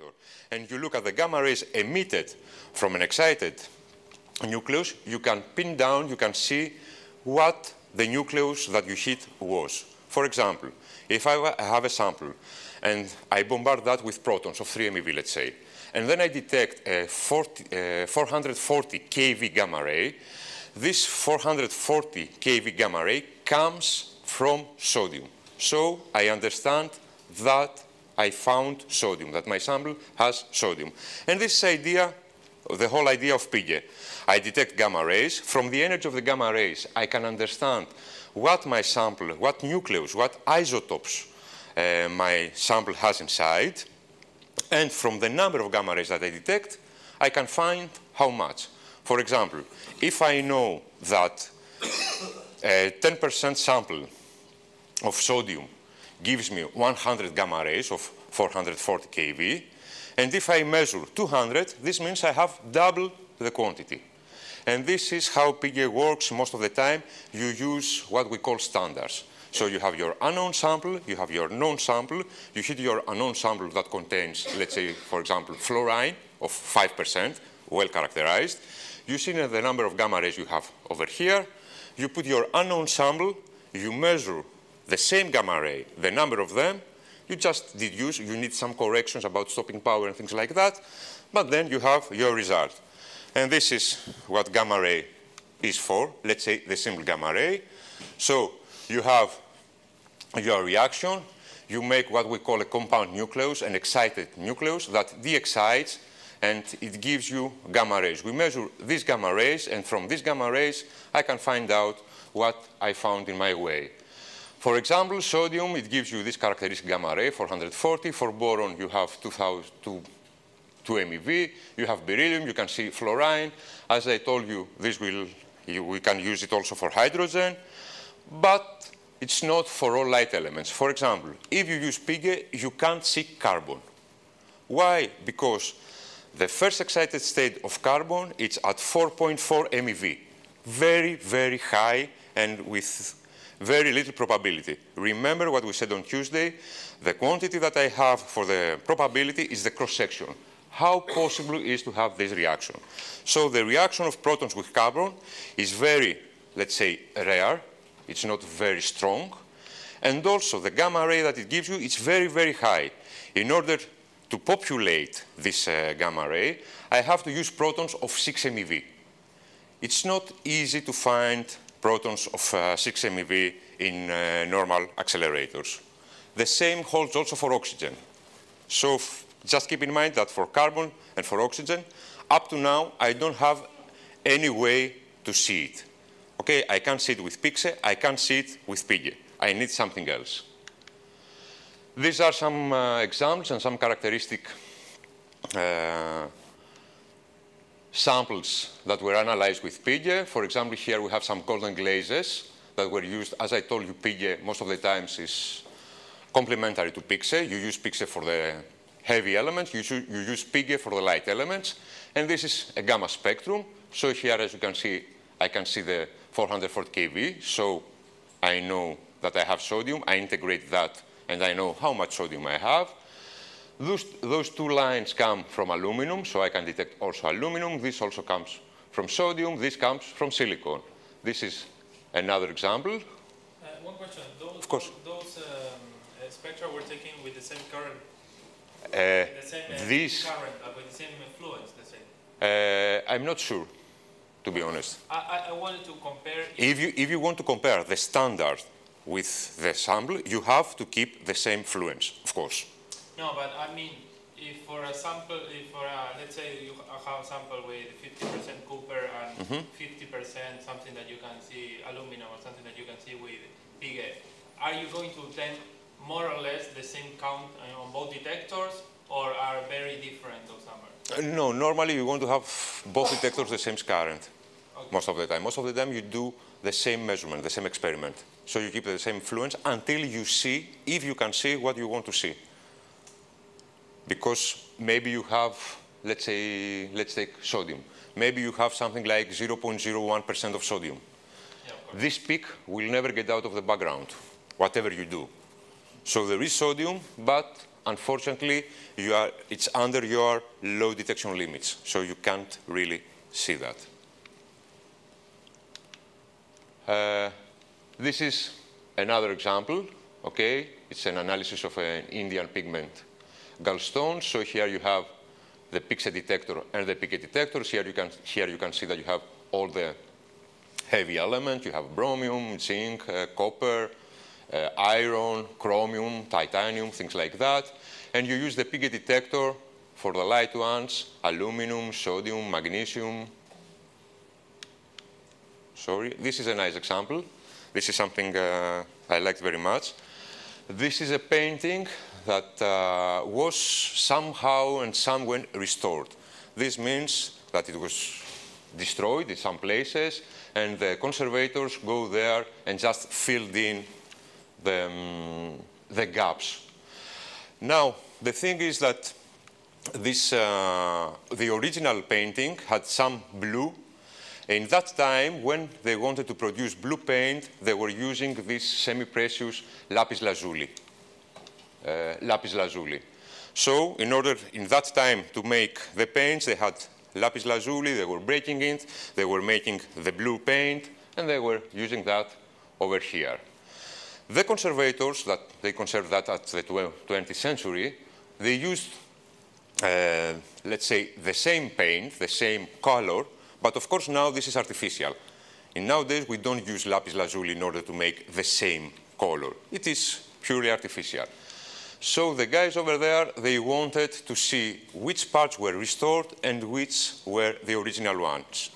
detector, and you look at the gamma rays emitted from an excited nucleus, you can pin down, you can see what the nucleus that you hit was. For example, if I have a sample and I bombard that with protons of 3 MeV, let's say, and then I detect a 40, uh, 440 keV gamma ray, this 440 keV gamma ray comes from sodium. So I understand that I found sodium, that my sample has sodium. And this idea, the whole idea of PIGE, I detect gamma rays. From the energy of the gamma rays, I can understand what my sample, what nucleus, what isotopes uh, my sample has inside. And from the number of gamma rays that I detect, I can find how much. For example, if I know that a 10% sample of sodium gives me 100 gamma rays of 440 keV, and if I measure 200, this means I have double the quantity. And this is how PIGE works most of the time. You use what we call standards. So you have your unknown sample, you have your known sample, you hit your unknown sample that contains, let's say, for example, fluorine of 5%, well characterized. You see the number of gamma rays you have over here. You put your unknown sample, you measure the same gamma ray, the number of them, you just deduce, you need some corrections about stopping power and things like that, but then you have your result. And this is what gamma ray is for, let's say the simple gamma ray. So you have your reaction, you make what we call a compound nucleus, an excited nucleus that de-excites and it gives you gamma rays. We measure these gamma rays and from these gamma rays I can find out what I found in my way. For example, sodium, it gives you this characteristic gamma ray, 440. For boron, you have 2000, 2 MeV. You have beryllium, you can see fluorine. As I told you, this will, you, we can use it also for hydrogen, but it's not for all light elements. For example, if you use PIGE, you can't see carbon. Why? Because the first excited state of carbon is at 4.4 MeV, very, very high and with very little probability. Remember what we said on Tuesday, the quantity that I have for the probability is the cross-section how possible is to have this reaction. So the reaction of protons with carbon is very, let's say, rare. It's not very strong. And also the gamma ray that it gives you is very, very high. In order to populate this uh, gamma ray, I have to use protons of 6 MeV. It's not easy to find protons of uh, 6 MeV in uh, normal accelerators. The same holds also for oxygen. So just keep in mind that for carbon and for oxygen, up to now, I don't have any way to see it. Okay, I can't see it with PIXE, I can't see it with PIGE. I need something else. These are some uh, examples and some characteristic uh, samples that were analyzed with PIGE. For example, here we have some golden glazes that were used. As I told you, PIGE most of the times is complementary to PIXE. You use PIXE for the heavy elements, you, you use PIGE for the light elements. And this is a gamma spectrum. So here, as you can see, I can see the 440 kV, So I know that I have sodium. I integrate that, and I know how much sodium I have. Those, those two lines come from aluminum, so I can detect also aluminum. This also comes from sodium. This comes from silicon. This is another example. Uh, one question. Those, of course. Those um, uh, spectra were taken with the same current uh, the same uh, this, current, uh, with the same fluence, let's say? uh, I'm not sure, to be honest. I, I wanted to compare. If you, if you want to compare the standard with the sample, you have to keep the same fluence, of course. No, but I mean, if for a sample, if for a, let's say you have a sample with 50% copper and 50% mm -hmm. something that you can see aluminum or something that you can see with PIGE, are you going to obtain more or less the same count uh, on both detectors or are very different those numbers? Uh, no, normally you want to have both detectors the same current okay. most of the time. Most of the time you do the same measurement, the same experiment. So you keep the same fluence until you see, if you can see what you want to see. Because maybe you have, let's say, let's take sodium. Maybe you have something like 0.01% of sodium. Yeah, this peak will never get out of the background, whatever you do. So there is sodium, but unfortunately, you are, it's under your low detection limits, so you can't really see that. Uh, this is another example, okay? It's an analysis of an Indian pigment gallstone. So here you have the PIXE detector and the PIGE detectors. Here you can, here you can see that you have all the heavy elements. You have bromium, zinc, uh, copper, uh, iron, chromium, titanium, things like that. And you use the PIGE detector for the light ones, aluminum, sodium, magnesium. Sorry, this is a nice example. This is something uh, I liked very much. This is a painting that uh, was somehow and somewhere restored. This means that it was destroyed in some places, and the conservators go there and just filled in the, um, the gaps. Now, the thing is that this, uh, the original painting had some blue. In that time, when they wanted to produce blue paint, they were using this semi-precious lapis lazuli. Uh, lapis lazuli. So, in order, in that time, to make the paints, they had lapis lazuli, they were breaking it, they were making the blue paint, and they were using that over here. The conservators, that they conserved that at the 20th century, they used, uh, let's say, the same paint, the same color, but of course now this is artificial. And nowadays we don't use lapis lazuli in order to make the same color. It is purely artificial. So the guys over there, they wanted to see which parts were restored and which were the original ones.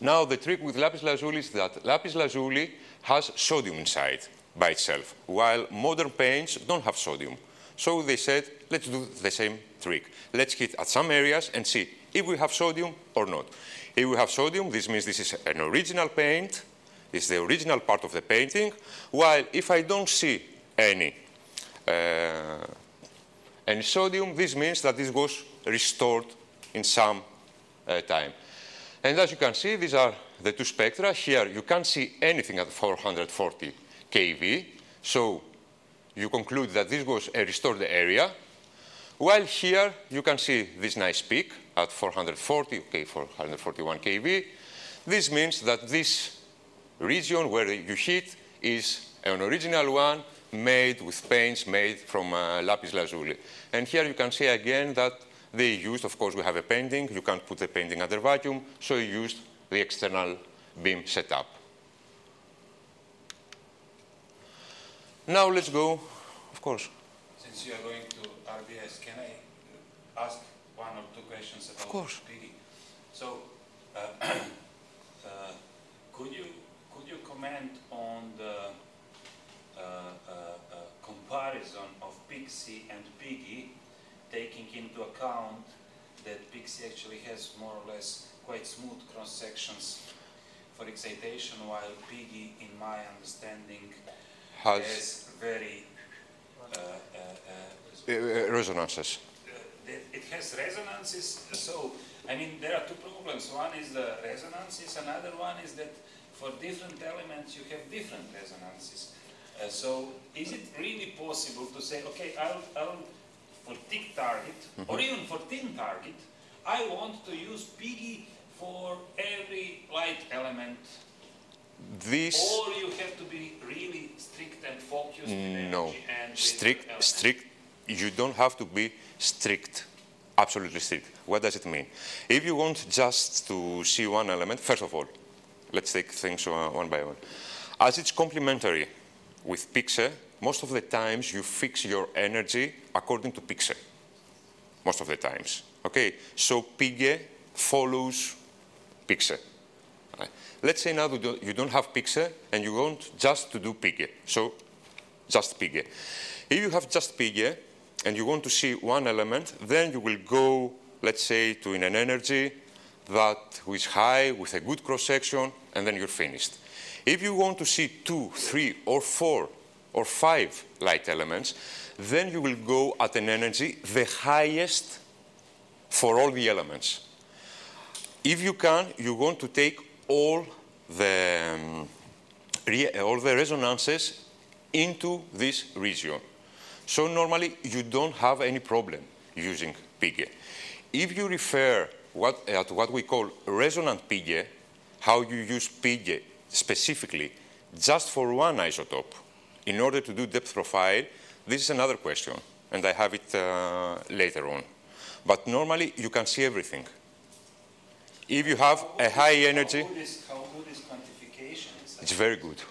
Now the trick with lapis lazuli is that lapis lazuli has sodium inside by itself, while modern paints don't have sodium. So they said, let's do the same trick. Let's hit at some areas and see if we have sodium or not. If we have sodium, this means this is an original paint, it's the original part of the painting, while if I don't see any and sodium, this means that this was restored in some uh, time. And as you can see, these are the two spectra. Here, you can't see anything at 440 keV. So you conclude that this was a restored area. While here, you can see this nice peak at 440, okay, 441 keV. This means that this region where you hit is an original one made with paints made from uh, lapis lazuli. And here you can see again that they used, of course, we have a painting. You can't put the painting under vacuum, so you used the external beam setup. Now let's go, of course. Since you are going to RBS, can I ask one or two questions about of course. PIGE? So, uh, uh, could you could you comment on the comparison of PIXE and PIGE, taking into account that PIXE actually has more or less quite smooth cross sections for excitation, while PIGE, in my understanding, Has has very uh, uh, uh, uh, resonances. uh, it has resonances. So, I mean, there are two problems. One is the resonances, another one is that for different elements you have different resonances. Uh, so, is it really possible to say, okay, I'll, I'll for thick target or even for thin target, I want to use PIGE for every light element, This, or you have to be really strict and focused no, and strict, strict, you don't have to be strict, absolutely strict. What does it mean? If you want just to see one element, first of all, let's take things one by one. As it's complementary with PIXE, most of the times you fix your energy according to PIXE. Most of the times. Okay, so PIGE follows. Right. Let's say now you don't, have PIXE and you want just to do PIGE. So just PIGE. If you have just PIGE and you want to see one element, then you will go, let's say, to an energy that is high with a good cross section, and then you're finished. If you want to see two, three, or four, or five light elements, then you will go at an energy the highest for all the elements. If you can, you want to take all the, um, all the resonances into this region. So normally you don't have any problem using PIGE. If you refer what, at what we call resonant PIGE, how you use PIGE specifically just for one isotope in order to do depth profile, this is another question, and I have it uh, later on. But normally you can see everything. If you have a high energy, How good is, how good is quantification? It's very good.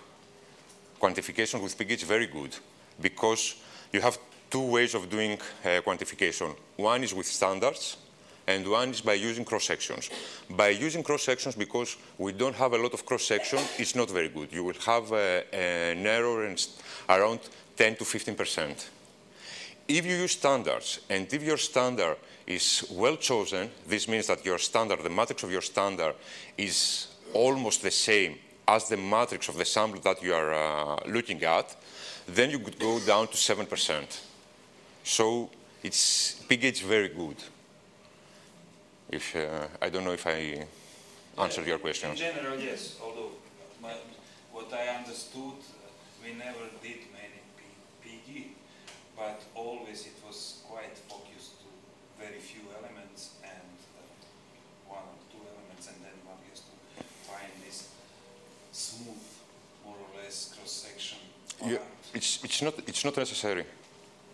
Quantification with PIGE is very good because you have two ways of doing uh, quantification. One is with standards, and one is by using cross sections. By using cross sections, because we don't have a lot of cross section, it's not very good. You will have uh, an error in around 10 to 15 percent. If you use standards, and if your standard is well chosen, this means that your standard, the matrix of your standard, is almost the same as the matrix of the sample that you are uh, looking at, then you could go down to 7%. So it's, is very good. If, uh, I don't know if I answered your question. In general, yes, although my, what I understood, we never did many PG, but always it was quite focused to very few elements and uh, one or two elements, and then one has to find this smooth, more or less, cross-section. You, part. it's, it's, not, it's not necessary.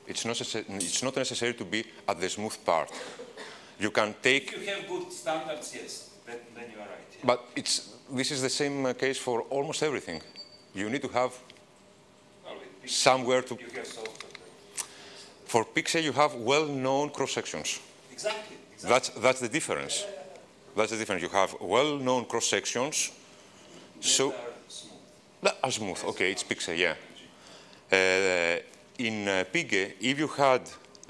It's not, it's not necessary to be at the smooth part. You can take If you have good standards, yes, then, then you are right. yeah. But it's, this is the same uh, case for almost everything. You need to have, Well, somewhere to- You have solved it. for PIXE, you have well-known cross-sections. Exactly, exactly. That's, that's the difference. That's the difference. You have well-known cross-sections, so, are smooth. are smooth. Okay, it's PIXE, yeah. Uh, in uh, Pige, if you had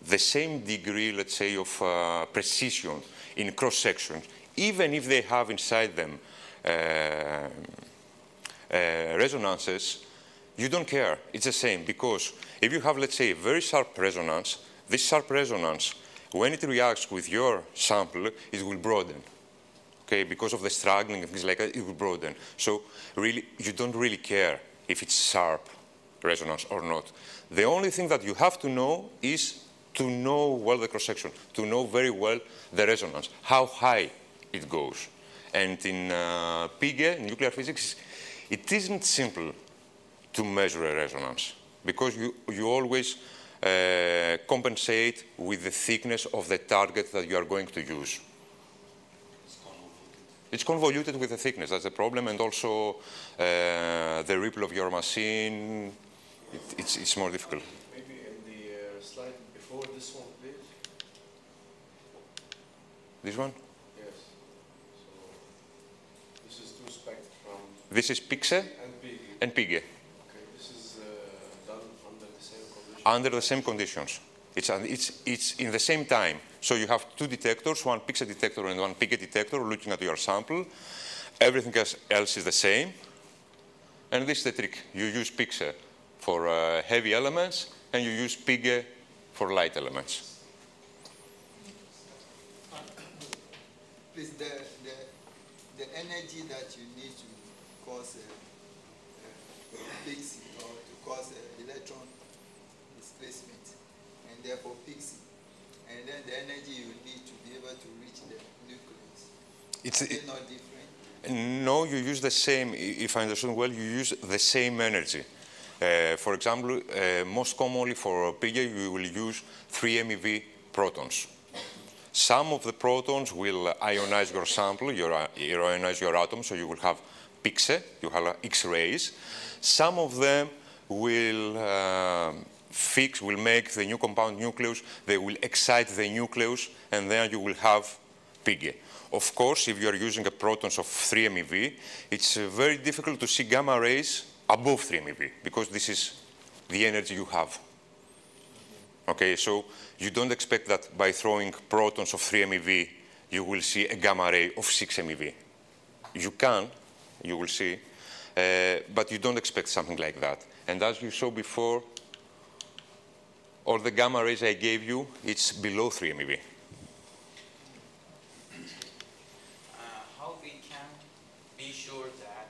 the same degree, let's say, of uh, precision in cross-sections, even if they have inside them uh, uh, resonances, you don't care. It's the same because if you have, let's say, a very sharp resonance, this sharp resonance, when it reacts with your sample, it will broaden. Okay, because of the straggling and things like that, it will broaden. So really, you don't really care if it's sharp resonance or not. The only thing that you have to know is to know well the cross-section, to know very well the resonance, how high it goes. And in uh, PIGE, nuclear physics, it isn't simple to measure a resonance because you, you always uh, compensate with the thickness of the target that you are going to use. It's convoluted with the thickness, that's the problem, and also uh, the ripple of your machine, it, it's, it's more difficult. Maybe in the uh, slide before this one, please. This one? Yes. So this is two spectrum This is Pixe and big. and Pige, Okay, this is uh, done under the same condition. under the same conditions. It's, it's, it's in the same time. So you have two detectors, one Pixe detector and one Pige detector looking at your sample. Everything else- else is the same. And this is the trick. You use Pixe for uh, heavy elements and you use Pige for light elements. Please, the, the, the energy that you need to cause a, a PIXE or to cause an electron displacement, and therefore PIXE, and then the energy you need to be able to reach the nucleus. It's, it not different? No, you use the same, if I understand well, you use the same energy. Uh, for example, uh, most commonly for PIGE, you will use 3 MeV protons. Some of the protons will ionize your sample, your, uh, ionize your atom, so you will have PIXE, you have uh, X-rays. Some of them will um fix, will make the new compound nucleus, they will excite the nucleus, and then you will have PIGE. Of course, if you are using a protons of 3 MeV, it's uh, very difficult to see gamma rays above 3 MeV because this is the energy you have. Okay, so you don't expect that by throwing protons of 3 MeV, you will see a gamma ray of 6 MeV. You can, you will see, uh, but you don't expect something like that. And as you saw before, all the gamma rays I gave you, it's below 3 MeV. Uh, how we can be sure that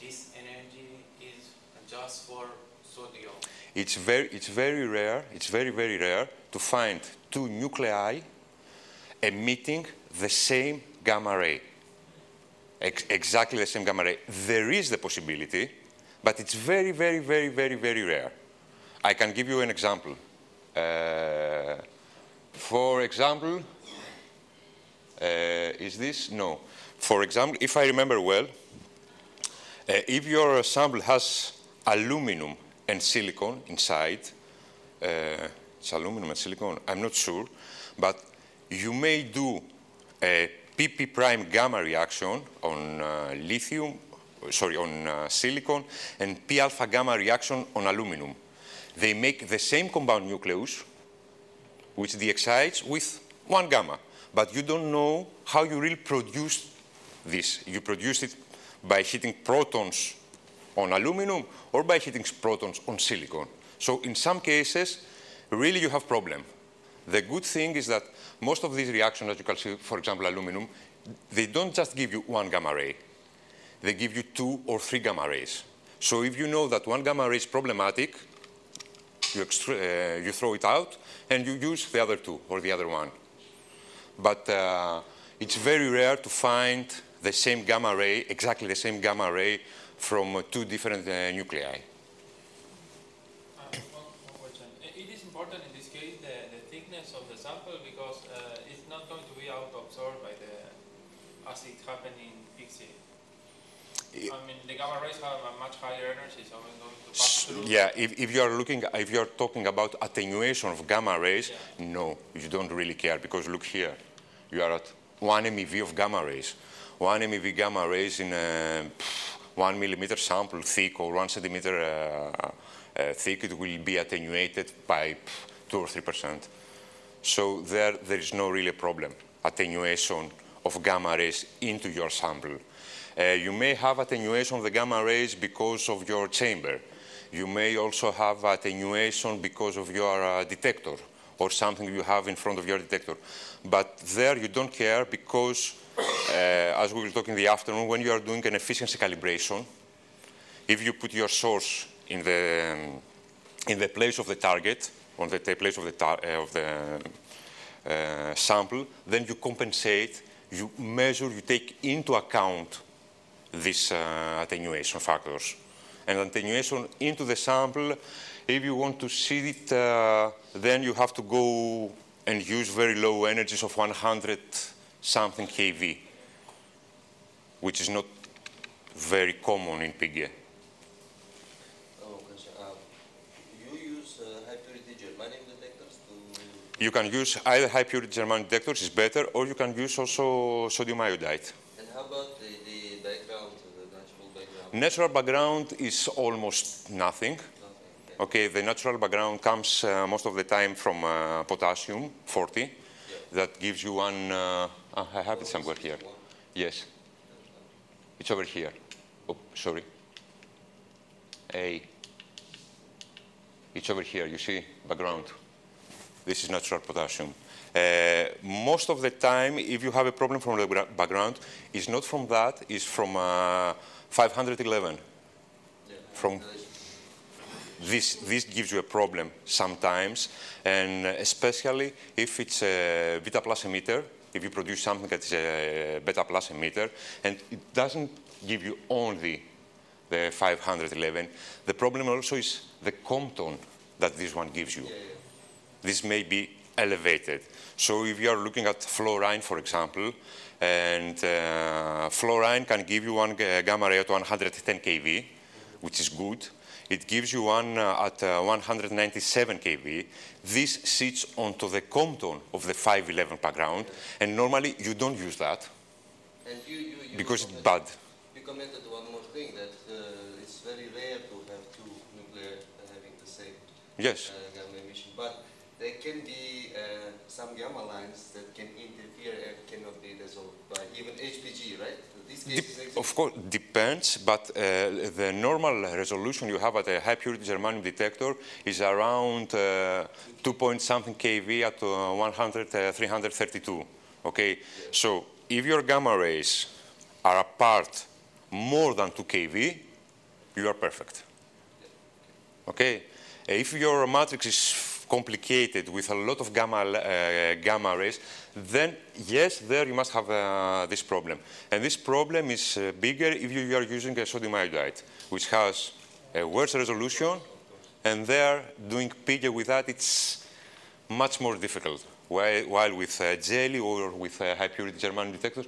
this energy is just for sodium? It's very, it's very rare, it's very, very rare to find two nuclei emitting the same gamma ray. Ex exactly the same gamma ray. There is the possibility, but it's very, very, very, very, very rare. I can give you an example. Uh, for example, uh, is this? No. For example, if I remember well, uh, if your sample has aluminum and silicon inside, uh, it's aluminum and silicon, I'm not sure, but you may do a PP prime gamma reaction on uh, lithium, sorry, on uh, silicon, and P alpha gamma reaction on aluminum. They make the same compound nucleus, which de-excites with one gamma, but you don't know how you really produce this. You produce it by hitting protons on aluminum or by hitting protons on silicon. So in some cases, really you have problem. The good thing is that most of these reactions, as you can see, for example, aluminum, they don't just give you one gamma ray. They give you two or three gamma rays. So if you know that one gamma ray is problematic, you, uh, you throw it out and you use the other two or the other one. But uh, it's very rare to find the same gamma ray, exactly the same gamma ray from two different uh, nuclei. Uh, one, one question. It is important in this case the, the thickness of the sample because uh, it's not going to be auto-absorbed by the, as it happened in PIXE. I mean, the gamma rays have a much higher energy, so I'm going to pass through. Yeah, if, if you are looking, if you are talking about attenuation of gamma rays, Yeah. no, you don't really care because look here, you are at one MeV of gamma rays. One MeV gamma rays in a pff, one millimeter sample thick or one centimeter uh, uh, thick, it will be attenuated by two or three percent. So there, there is no really problem, attenuation of gamma rays into your sample. Uh, you may have attenuation of the gamma rays because of your chamber. You may also have attenuation because of your uh, detector or something you have in front of your detector. But there you don't care because, uh, as we will talk in the afternoon, when you are doing an efficiency calibration, if you put your source in the, um, in the place of the target, on the place of the, uh, of the uh, sample, then you compensate, you measure, you take into account these uh, attenuation factors. And attenuation into the sample, if you want to see it, uh, then you have to go and use very low energies of 100 something kV, which is not very common in PIGE. Oh. You use uh, high purity germanium detectors to, You can use either high purity germanium detectors, is better, or you can use also sodium iodide. and how about the, the background, the natural background? Natural background is almost nothing. Nothing. Okay. Okay, the natural background comes uh, most of the time from uh, potassium 40. That gives you one. Uh, ah, I have it somewhere here. Yes, it's over here. Oh, sorry. A. It's over here. You see background. This is natural potassium. Uh, most of the time, if you have a problem from the background, it's not from that. It's from uh, 511. Yeah. From this, this gives you a problem sometimes, and especially if it's a beta plus emitter, if you produce something that is a beta plus emitter, and it doesn't give you only the 511. The problem also is the Compton that this one gives you. Yeah, yeah. This may be elevated. So if you are looking at fluorine, for example, and uh, fluorine can give you one gamma ray at 110 kV, which is good. It gives you one uh, at uh, 197 kV. This sits onto the Compton of the 511 background, and normally you don't use that And you, you, you because it's bad. You commented one more thing that uh, it's very rare to have two nuclei having the same Yes. uh, gamma emission, but there can be uh, some gamma lines that can interfere and cannot be resolved by even HPG, right? Dep- of course, depends, but uh, the normal resolution you have at a high purity germanium detector is around uh, 2 point something kV at uh, 100, uh, 332. Okay, so if your gamma rays are apart more than 2 kV, you are perfect. Okay, if your matrix is complicated with a lot of gamma, uh, gamma rays, then yes, there you must have uh, this problem. And this problem is uh, bigger if you, are using a sodium iodide, which has a worse resolution, and there doing PIGE with that, it's much more difficult. While, while with uh, Ge(Li) or with uh, high purity germanium detectors,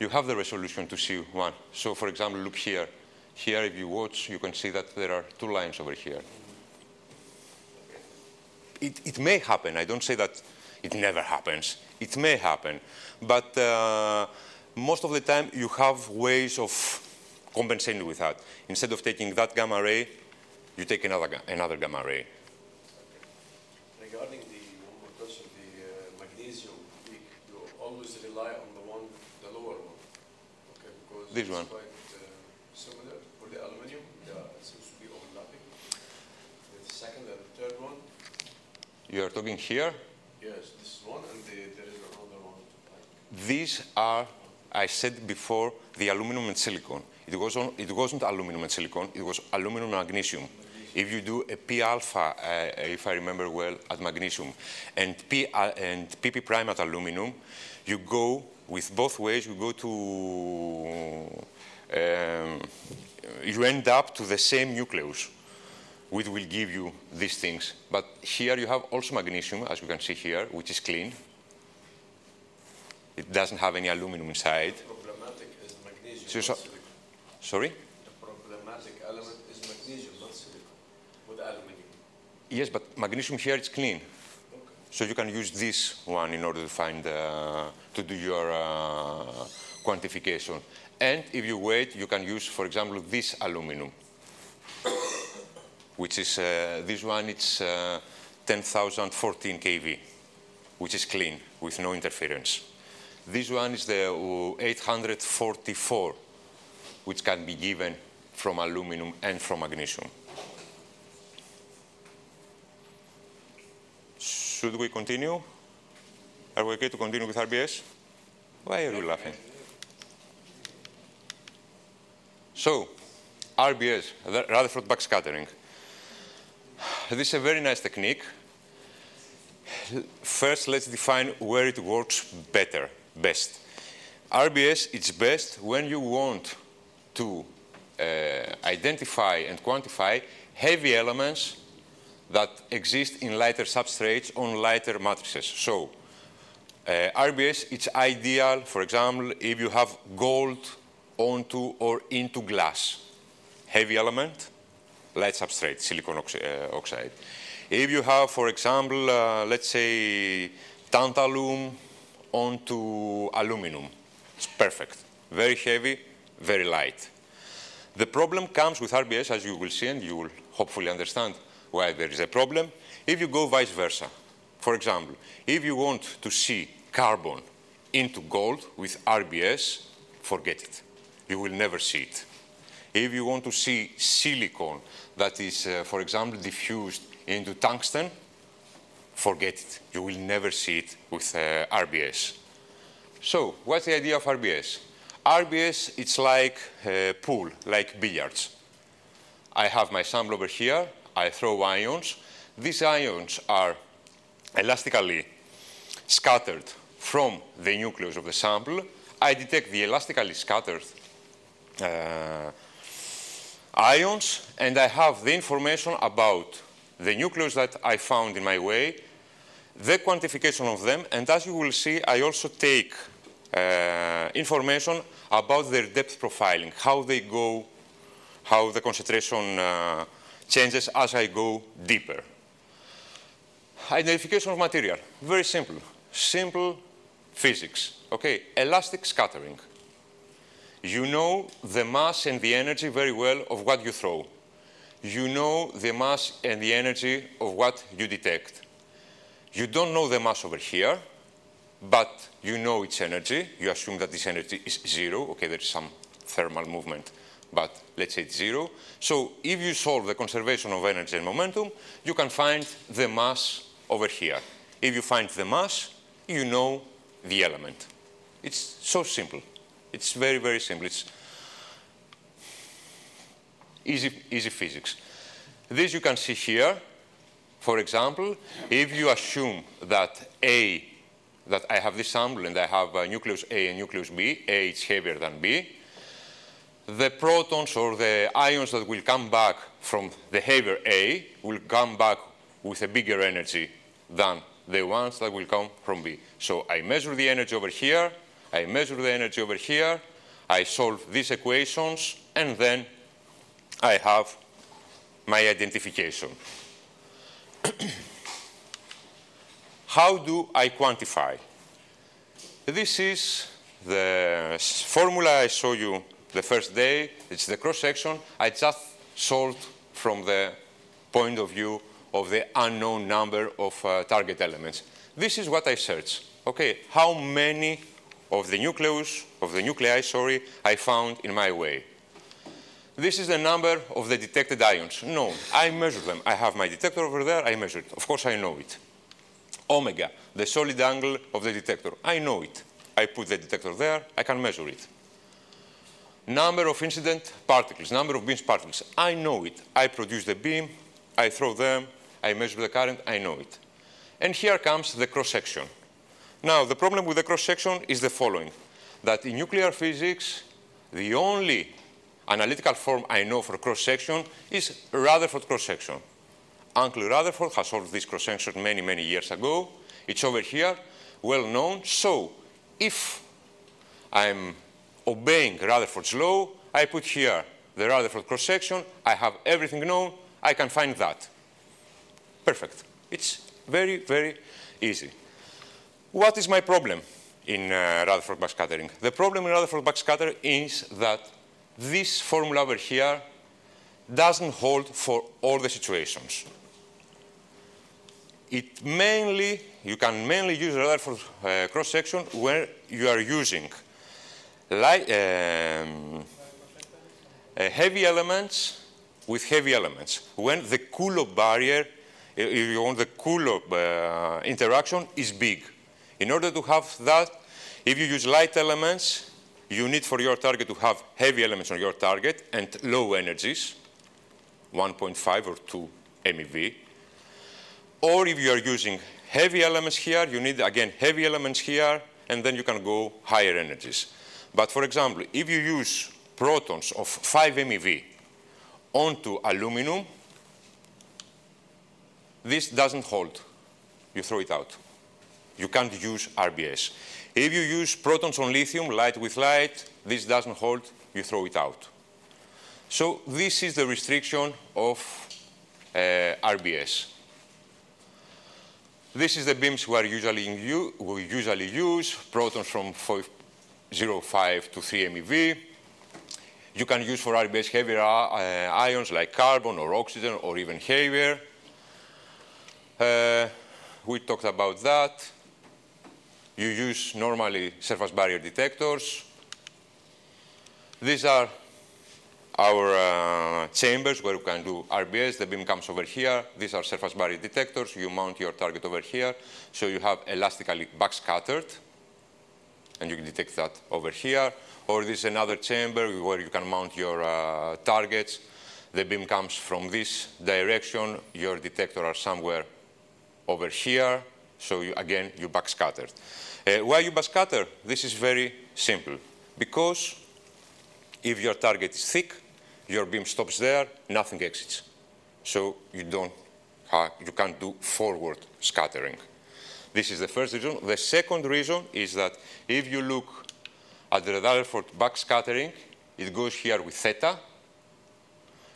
you have the resolution to see one. So for example, look here. Here, if you watch, you can see that there are two lines over here. It, it may happen. I don't say that it never happens. It may happen. But uh, most of the time, you have ways of compensating with that. Instead of taking that gamma ray, you take another, another gamma ray. Regarding the one more question, the uh, magnesium peak, you always rely on the one, the lower one. Okay, because This one. quite uh, similar for the aluminum. Yeah, it seems to be overlapping. The second and the third one, You are talking here. yes, this is one, and the, there is another one. These are, I said before, the aluminum and silicon. It, was on, it wasn't aluminum and silicon, it was aluminum and magnesium. If you do a P alpha, uh, if I remember well, at magnesium, and, P, uh, and PP prime at aluminum, you go with both ways, you go to, um, you end up to the same nucleus which will give you these things. But here you have also magnesium, as you can see here, which is clean. It doesn't have any aluminum inside. problematic is magnesium, So-. Sorry? The problematic element is magnesium, not silicon, with aluminum. Yes, but magnesium here is clean. Okay. So you can use this one in order to find, uh, to do your uh, quantification. And if you wait, you can use, for example, this aluminum, which is, uh, this one, it's uh, 10,014 kV, which is clean, with no interference. This one is the uh, 844, which can be given from aluminum and from magnesium. Should we continue? Are we okay to continue with RBS? Why are you laughing? So, RBS, the Rutherford backscattering. This is a very nice technique. First, let's define where it works better, best. RBS is best when you want to uh, identify and quantify heavy elements that exist in lighter substrates on lighter matrices. So, uh, RBS, it's ideal, for example, if you have gold onto or into glass. Heavy element, light substrate, silicon uh, oxide. If you have, for example, uh, let's say tantalum onto aluminum, it's perfect. Very heavy, very light. The problem comes with RBS, as you will see, and you will hopefully understand why there is a problem, if you go vice versa. For example, if you want to see carbon into gold with RBS, forget it. You will never see it. If you want to see silicon that is, uh, for example, diffused into tungsten, forget it. You will never see it with uh, RBS. So, what's the idea of RBS? RBS, it's like a pool, like billiards. I have my sample over here, I throw ions. These ions are elastically scattered from the nucleus of the sample. I detect the elastically scattered uh, ions, and I have the information about the nucleus that I found in my way, the quantification of them, and as you will see, I also take uh, information about their depth profiling, how they go, how the concentration uh, changes as I go deeper. Identification of material, very simple. Simple physics, okay? Elastic scattering. You know the mass and the energy very well of what you throw. You know the mass and the energy of what you detect. You don't know the mass over here, but you know its energy. You assume that this energy is zero. Okay, there is some thermal movement, but let's say it's zero. So if you solve the conservation of energy and momentum, you can find the mass over here. If you find the mass, you know the element. It's so simple. It's very, very simple. It's easy, easy physics. This you can see here. For example, if you assume that A, that I have this sample and I have uh, nucleus A and nucleus B, A is heavier than B, the protons or the ions that will come back from the heavier A will come back with a bigger energy than the ones that will come from B. So I measure the energy over here, I measure the energy over here, I solve these equations, and then I have my identification. How do I quantify? This is the formula I showed you the first day. It's the cross-section. I just solved from the point of view of the unknown number of uh, target elements. This is what I search. Okay, how many of the nucleus, of the nuclei, sorry, I found in my way. This is the number of the detected ions. No, I measure them. I have my detector over there, I measure it. Of course, I know it. Omega, the solid angle of the detector, I know it. I put the detector there, I can measure it. Number of incident particles, number of beam particles, I know it. I produce the beam, I throw them, I measure the current, I know it. And here comes the cross-section. Now, the problem with the cross-section is the following, that in nuclear physics, the only analytical form I know for cross-section is Rutherford cross-section. Uncle Rutherford has solved this cross-section many, many years ago. It's over here, well known. So if I'm obeying Rutherford's law, I put here the Rutherford cross-section, I have everything known, I can find that. Perfect. It's very, very easy. What is my problem in uh, Rutherford backscattering? The problem in Rutherford backscattering is that this formula over here doesn't hold for all the situations. It mainly, you can mainly use Rutherford uh, cross-section where you are using light, um, uh, heavy elements with heavy elements. When the Coulomb barrier, if you want the Coulomb uh, interaction is big. In order to have that, if you use light elements, you need for your target to have heavy elements on your target and low energies, 1.5 or 2 MeV. Or if you are using heavy elements here, you need, again, heavy elements here, and then you can go higher energies. But for example, if you use protons of 5 MeV onto aluminum, this doesn't hold. You throw it out. You can't use RBS. If you use protons on lithium, light with light, this doesn't hold, you throw it out. So this is the restriction of uh, RBS. This is the beams we, are usually we usually use, protons from 0.5 to 3 MeV. You can use for RBS heavier uh, ions like carbon or oxygen or even heavier. Uh, we talked about that. You use normally surface barrier detectors. These are our uh, chambers where you can do RBS. The beam comes over here. These are surface barrier detectors. You mount your target over here. So you have elastically backscattered. And you can detect that over here. Or this is another chamber where you can mount your uh, targets. The beam comes from this direction. Your detector are somewhere over here. So you, again, you backscattered. Uh, why you backscatter? This is very simple. Because if your target is thick, your beam stops there, nothing exits. So you don't, you can't do forward scattering. This is the first reason. The second reason is that if you look at the Rutherford backscattering, it goes here with theta.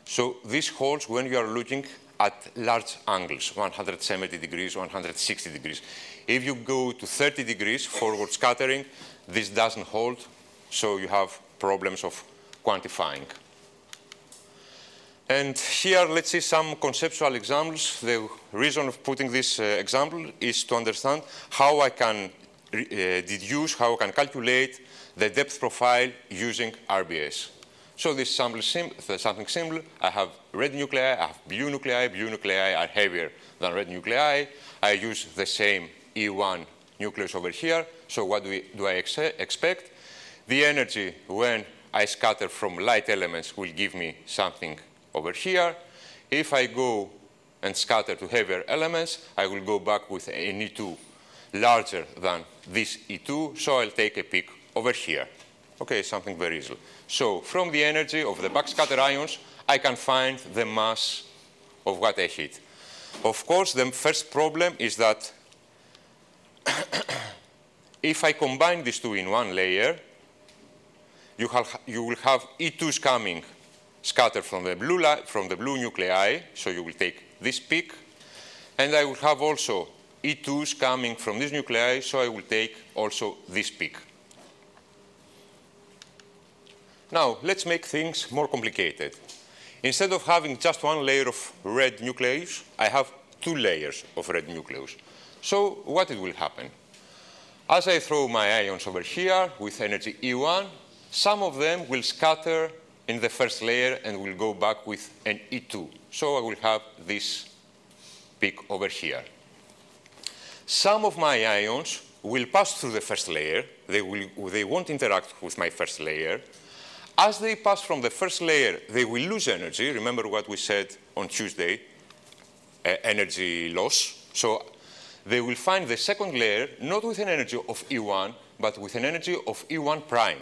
So this holds when you are looking at large angles, 170 degrees, 160 degrees. If you go to 30 degrees forward scattering, this doesn't hold, so you have problems of quantifying. And here, let's see some conceptual examples. The reason of putting this uh, example is to understand how I can uh, deduce, how I can calculate the depth profile using RBS. So this sample sim uh, something simple. I have red nuclei, I have blue nuclei. Blue nuclei are heavier than red nuclei. I use the same E1 nucleus over here. So what do, we, do I ex expect? The energy when I scatter from light elements will give me something over here. If I go and scatter to heavier elements, I will go back with an E2 larger than this E2, so I'll take a peak over here. Okay, something very easy. So from the energy of the backscatter ions, I can find the mass of what I hit. Of course, the first problem is that if I combine these two in one layer, you, have, you will have E2s coming scattered from the, blue from the blue nuclei, so you will take this peak, and I will have also E2s coming from this nuclei, so I will take also this peak. Now, let's make things more complicated. Instead of having just one layer of red nucleus, I have two layers of red nucleus. So what will happen? As I throw my ions over here with energy E1, some of them will scatter in the first layer and will go back with an E2. So I will have this peak over here. Some of my ions will pass through the first layer. They, will, they won't interact with my first layer. As they pass from the first layer, they will lose energy. Remember what we said on Tuesday, uh, energy loss. So they will find the second layer not with an energy of E1, but with an energy of E1 prime.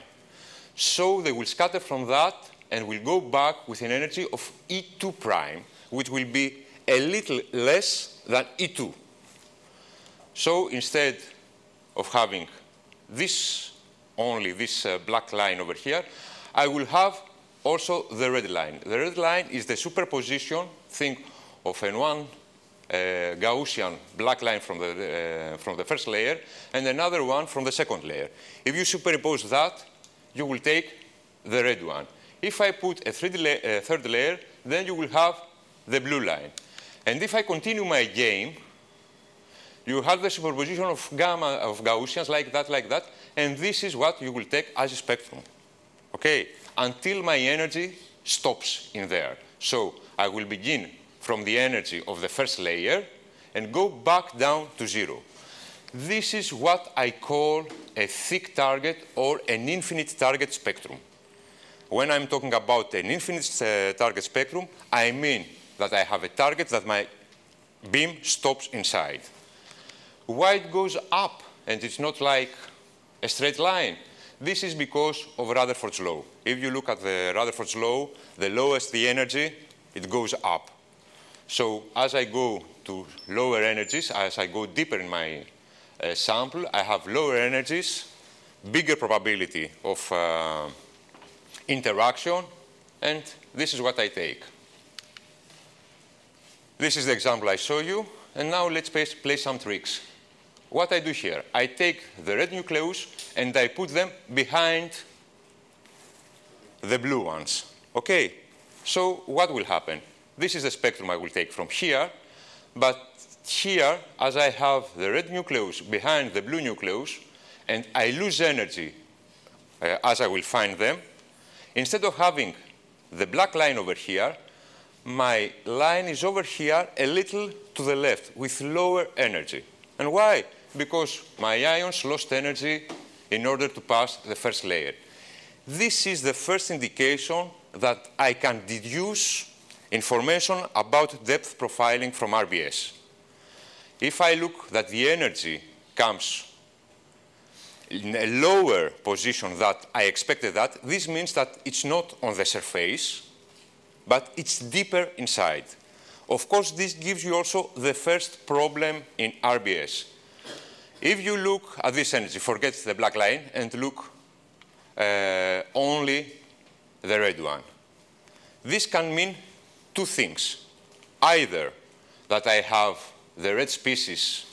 So they will scatter from that and will go back with an energy of E2 prime, which will be a little less than E2. So instead of having this, only this uh, black line over here, I will have also the red line. The red line is the superposition, think of a one uh, Gaussian black line from the, uh, from the first layer and another one from the second layer. If you superimpose that, you will take the red one. If I put a la third layer, then you will have the blue line. And if I continue my game, you have the superposition of gamma of Gaussians like that, like that, and this is what you will take as a spectrum. Okay, until my energy stops in there. So I will begin from the energy of the first layer and go back down to zero. This is what I call a thick target or an infinite target spectrum. When I'm talking about an infinite uh, target spectrum, I mean that I have a target that my beam stops inside. Why it goes up and it's not like a straight line? This is because of Rutherford's law. If you look at the Rutherford's law, the lowest the energy, it goes up. So as I go to lower energies, as I go deeper in my uh, sample, I have lower energies, bigger probability of uh, interaction, and this is what I take. This is the example I show you, and now let's play, play some tricks. What I do here, I take the red nucleus and I put them behind the blue ones. Okay, so what will happen? This is the spectrum I will take from here, but here, as I have the red nucleus behind the blue nucleus, and I lose energy uh, as I will find them, Instead of having the black line over here, my line is over here a little to the left with lower energy. And why? Because my ions lost energy in order to pass the first layer. This is the first indication that I can deduce information about depth profiling from RBS. If I look that the energy comes in a lower position that I expected that, this means that it's not on the surface, but it's deeper inside. Of course, this gives you also the first problem in RBS. If you look at this energy, forget the black line, and look uh, only the red one. This can mean two things. Either that I have the red species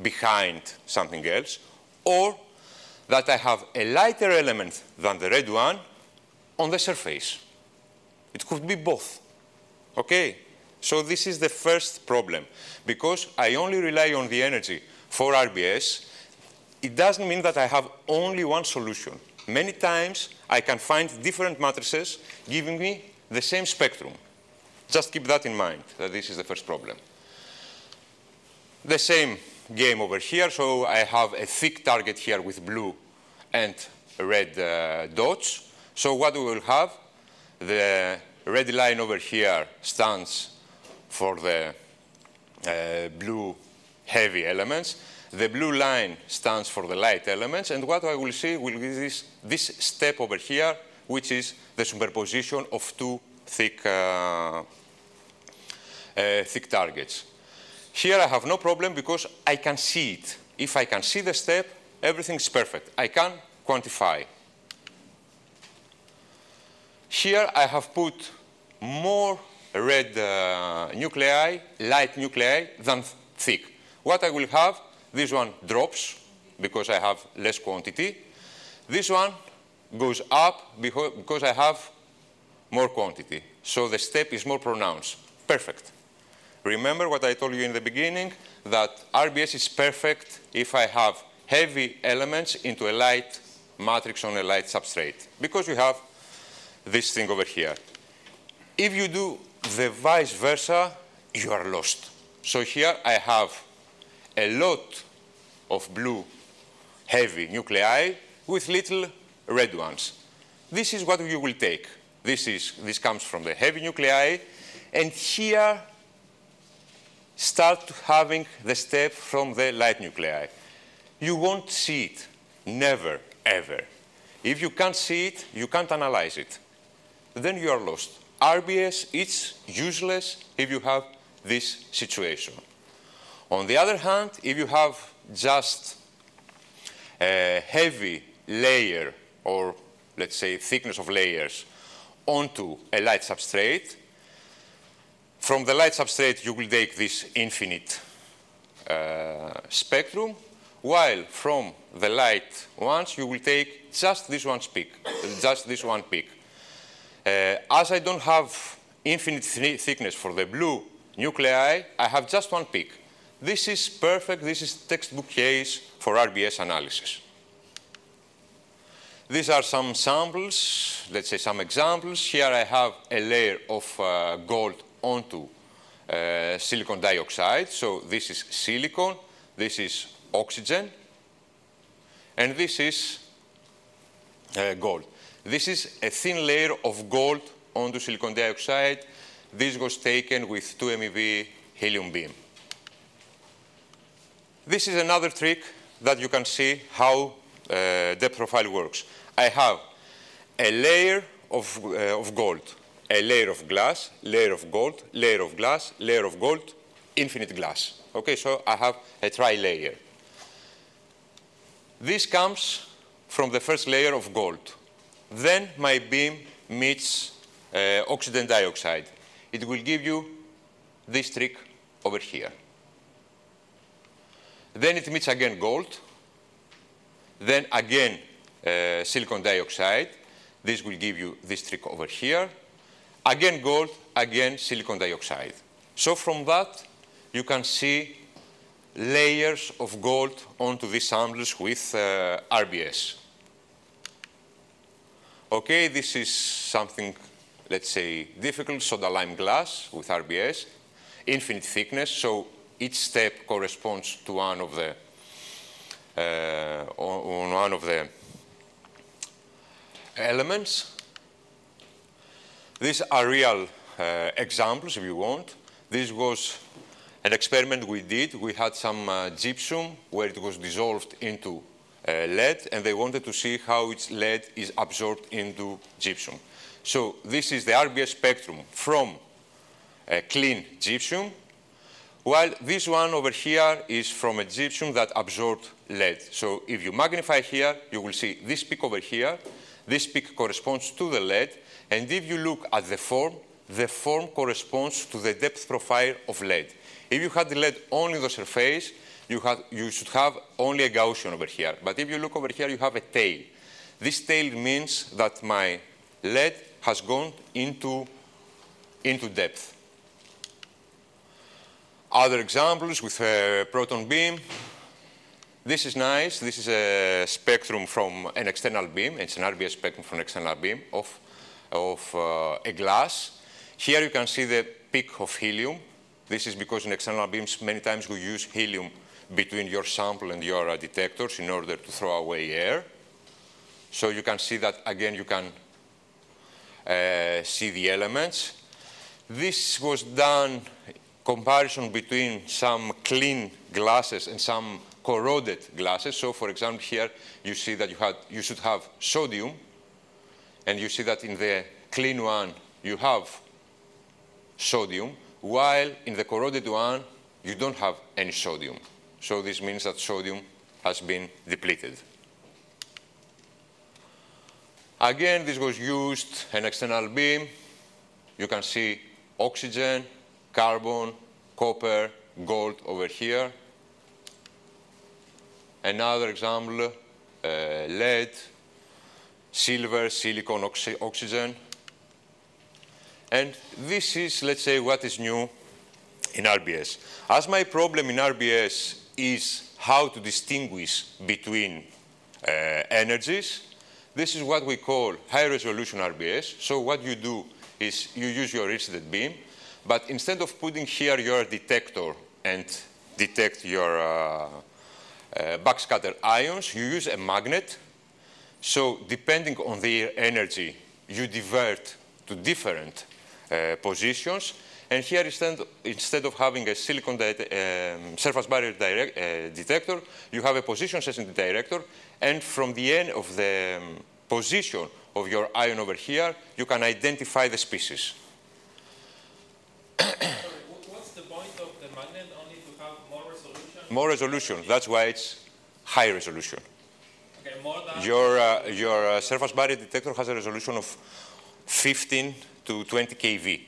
behind something else, or that I have a lighter element than the red one on the surface. It could be both. Okay? So this is the first problem. Because I only rely on the energy for RBS, it doesn't mean that I have only one solution. Many times I can find different matrices giving me the same spectrum. Just keep that in mind, that this is the first problem. The same game over here. So I have a thick target here with blue and red uh, dots. So what we will have, the red line over here stands for the uh, blue heavy elements. The blue line stands for the light elements, and what I will see will be this, this step over here, which is the superposition of two thick, uh, uh, thick targets. Here I have no problem because I can see it. If I can see the step, everything is perfect. I can quantify. Here I have put more red uh, nuclei, light nuclei, than thick. What I will have, this one drops because I have less quantity. This one goes up because I have more quantity. So the step is more pronounced. Perfect. Remember what I told you in the beginning, that RBS is perfect if I have heavy elements into a light matrix on a light substrate, because you have this thing over here. If you do the vice versa, you are lost. So here I have a lot of blue heavy nuclei with little red ones. This is what you will take. This, is, this comes from the heavy nuclei, and here start having the step from the light nuclei. You won't see it, never, ever. If you can't see it, you can't analyze it. Then you are lost. RBS is useless if you have this situation. On the other hand, if you have just a heavy layer or let's say thickness of layers onto a light substrate, from the light substrate you will take this infinite uh, spectrum, while from the light ones you will take just this one peak, just this one peak. Uh, as I don't have infinite th thickness for the blue nuclei, I have just one peak. This is perfect, this is textbook case for RBS analysis. These are some samples, let's say some examples. Here I have a layer of uh, gold onto uh, silicon dioxide. So this is silicon, this is oxygen, and this is uh, gold. This is a thin layer of gold onto silicon dioxide. This was taken with 2 MeV helium beam. This is another trick that you can see how uh, depth profile works. I have a layer of, uh, of gold, a layer of glass, layer of gold, layer of glass, layer of gold, infinite glass. Okay, so I have a tri-layer. This comes from the first layer of gold. Then my beam meets uh, oxygen dioxide. It will give you this trick over here. Then it meets again gold. Then again uh, silicon dioxide. This will give you this trick over here. Again gold, again silicon dioxide. So from that, you can see layers of gold onto these samples with uh, RBS. Okay, this is something, let's say, difficult, soda lime glass with RBS, infinite thickness, so each step corresponds to one of the, uh, on one of the elements. These are real uh, examples, if you want. This was an experiment we did. We had some uh, gypsum where it was dissolved into uh, lead, and they wanted to see how its lead is absorbed into gypsum. So this is the RBS spectrum from a clean gypsum, while this one over here is from a gypsum that absorbed lead. So if you magnify here, you will see this peak over here. This peak corresponds to the lead, and if you look at the form, the form corresponds to the depth profile of lead. If you had lead only on the surface, you, you should have only a Gaussian over here. But if you look over here, you have a tail. This tail means that my lead has gone into, into depth. Other examples with a proton beam. This is nice. This is a spectrum from an external beam. It's an RBS spectrum from an external beam of, of uh, a glass. Here you can see the peak of helium. This is because in external beams, many times we use helium between your sample and your uh, detectors in order to throw away air. So you can see that, again, you can uh, see the elements. This was done comparison between some clean glasses and some corroded glasses. So for example, here you see that you, had, you should have sodium, and you see that in the clean one you have sodium, while in the corroded one you don't have any sodium. So this means that sodium has been depleted. Again, this was used, an external beam. You can see oxygen, carbon, copper, gold over here. Another example, uh, lead, silver, silicon, oxy oxygen. And this is, let's say, what is new in RBS. As my problem in RBS is how to distinguish between uh, energies, this is what we call high resolution RBS. So what you do is you use your incident beam, but instead of putting here your detector and detect your uh, uh, backscatter ions, you use a magnet. So depending on their energy, you divert to different uh, positions. And here, instead, instead of having a silicon um, surface barrier direct, uh, detector, you have a position sensing detector. And from the end of the um, position of your ion over here, you can identify the species. What's the point of the magnet? Only to have more resolution? More resolution. That's why it's high resolution. Okay, more than... Your, uh, your uh, surface barrier detector has a resolution of 15 to 20 kV.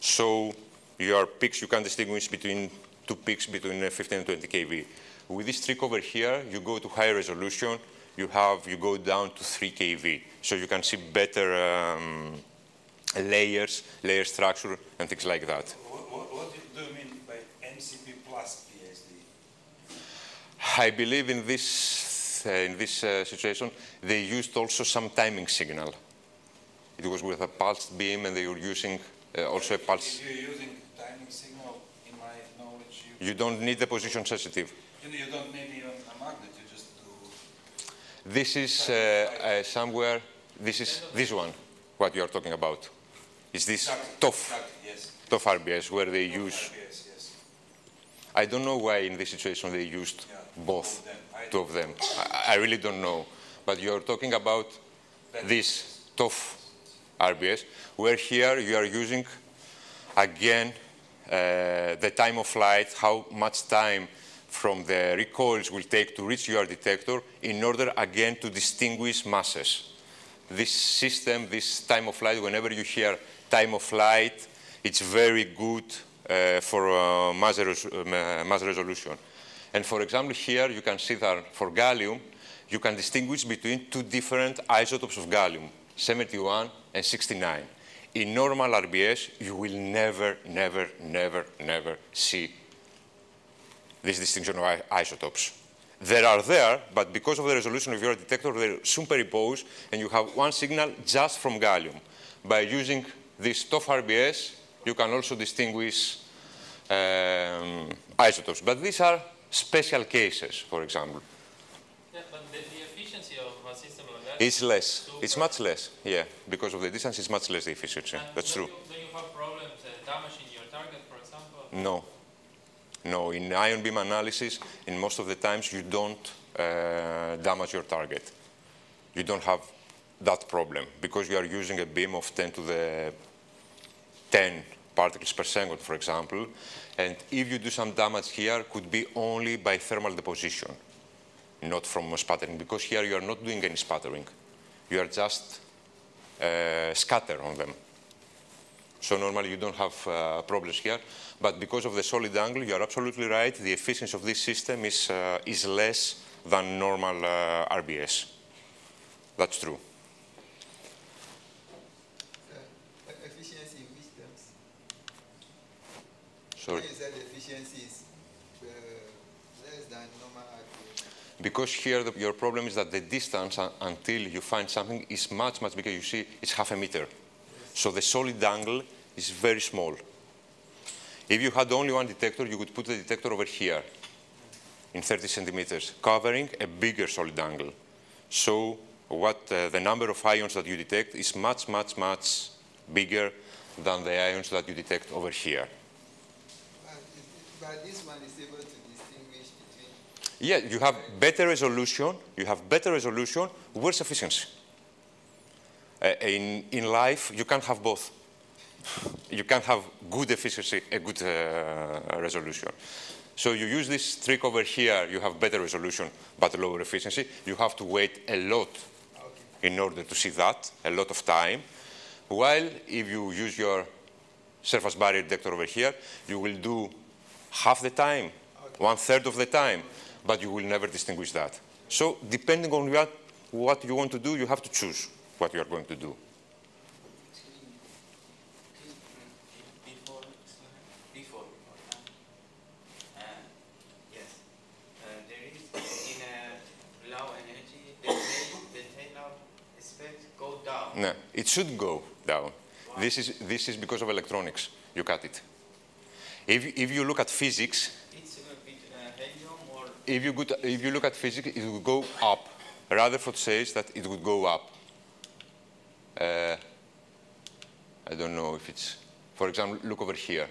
So your peaks, you can distinguish between two peaks between uh, 15 and 20 kV. With this trick over here, you go to high resolution, you have, you go down to 3 kV. So you can see better um, layers, layer structure, and things like that. What, what, do you mean by MCP plus PSD? I believe in this, uh, in this uh, situation, they used also some timing signal. It was with a pulsed beam, and they were using uh, also a pulse. If you're using timing signal, in my knowledge, you, You don't need the position sensitive. you, you don't need even a magnet, you just do... This is uh, uh, somewhere, this is this one, what you are talking about. Is this Exactly, TOF, yes. TOF RBS, where they use, Yes, yes. I don't know why in this situation they used Yeah, both. I two of them. I, I really don't know. But you're talking about this TOF RBS, where here you are using, again, uh, the time of flight, how much time from the recoils will take to reach your detector in order, again, to distinguish masses. This system, this time of flight, whenever you hear time of flight, it's very good uh, for uh, mass, res uh, mass resolution. And for example, here you can see that for gallium, you can distinguish between two different isotopes of gallium, 71 and 69. In normal RBS, you will never, never, never, never see this distinction of isotopes. They are there, but because of the resolution of your detector, they're superimposed, and you have one signal just from gallium. By using this TOF RBS, you can also distinguish um, isotopes. But these are special cases, for example. Yeah, but the, the efficiency of a system like that... It's less. super. It's much less. Yeah, because of the distance, it's much less the efficiency. And That's true. You, don't you have problems uh, damaging your target, for example? No. No, in ion beam analysis, in most of the times, you don't uh, damage your target. You don't have that problem because you are using a beam of 10 to the 10 particles per second, for example. And if you do some damage here, could be only by thermal deposition, not from sputtering, because here you are not doing any sputtering. You are just uh, scatter on them. So normally you don't have uh, problems here. But because of the solid angle, you are absolutely right. The efficiency of this system is, uh, is less than normal uh, RBS. That's true. Uh, efficiency in which terms? Sorry. When you said efficiency is uh, less than normal RBS. Because here the, your problem is that the distance uh, until you find something is much, much bigger. You see, it's half a meter. So the solid angle is very small. If you had only one detector, you would put the detector over here in 30 centimeters, covering a bigger solid angle. So what uh, the number of ions that you detect is much, much, much bigger than the ions that you detect over here. But this one is able to distinguish between. Yeah, you have better resolution, you have better resolution, worse efficiency. Uh, in, in life, you can't have both. you can't have good efficiency, a good uh, resolution. So you use this trick over here, you have better resolution but lower efficiency. You have to wait a lot in order to see that, a lot of time. While if you use your surface barrier detector over here, you will do half the time, one third of the time, but you will never distinguish that. So depending on what, what you want to do, you have to choose what you are going to do. Excuse me. Please, Before, slide, before, before, uh, yes. Uh, there is in a low energy, the tail, the tail of specs go down. No, it should go down. This is, this is because of electronics. You cut it. If, if you look at physics, It's a bit uh, if you, if you look at physics, it would go up. Rutherford says that it would go up. Uh, I don't know if it's, for example, look over here.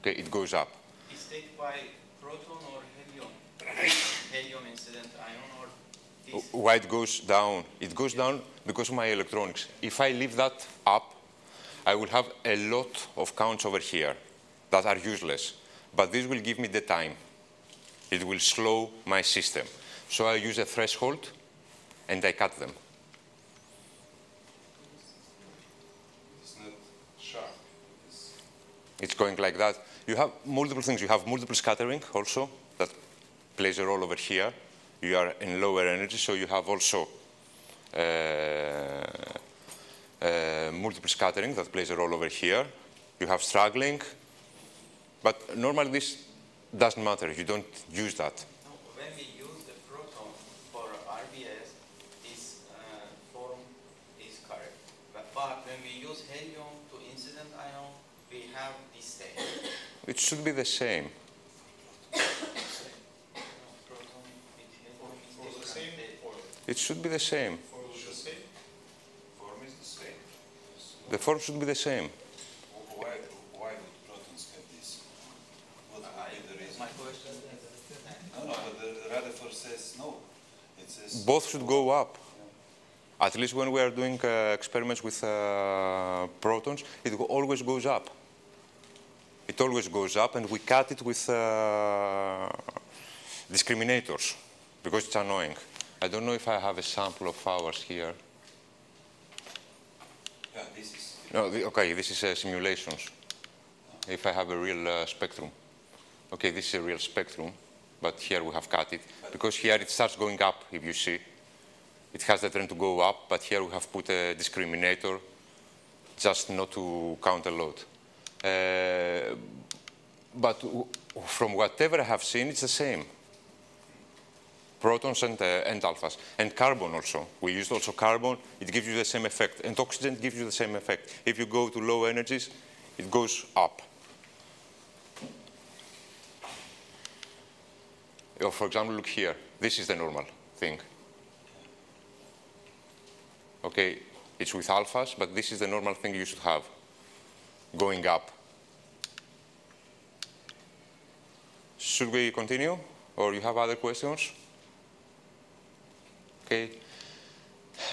Okay, it goes up. is taken by proton or helium? helium incident ion or this? Why it goes down? It goes down because of my electronics. If I leave that up, I will have a lot of counts over here that are useless. But this will give me the time. It will slow my system. So I use a threshold and I cut them. It's not sharp. It's It's going like that. You have multiple things. You have multiple scattering also that plays a role over here. You are in lower energy, so you have also uh, uh, multiple scattering that plays a role over here. You have straggling, but normally this doesn't matter. You don't use that. No, when we use the proton for RBS, this uh, form is correct. But, but when we use helium to incident ion, we have this state. It should be the same. No, proton with helium is for the different same state. or It should be the same. for the same. Form is the same. The form should be the same. Why, why would protons have this? What would I, be the reason? my question is, No, but the Rutherford says no. It says. Both should go up. At least when we are doing uh, experiments with uh, protons, it always goes up. It always goes up, and we cut it with uh, discriminators because it's annoying. I don't know if I have a sample of ours here. Yeah, this is. No, the, okay, this is uh, simulations. If I have a real uh, spectrum. Okay, this is a real spectrum, but here we have cut it. Because here it starts going up, if you see. It has the trend to go up, but here we have put a discriminator just not to count a lot. Uh, but from whatever I have seen, it's the same. Protons and, uh, and alphas. And carbon also. We used also carbon. It gives you the same effect. And oxygen gives you the same effect. If you go to low energies, it goes up. Or for example, look here. This is the normal thing. Okay, it's with alphas, but this is the normal thing you should have, going up. Should we continue, or you have other questions? Okay.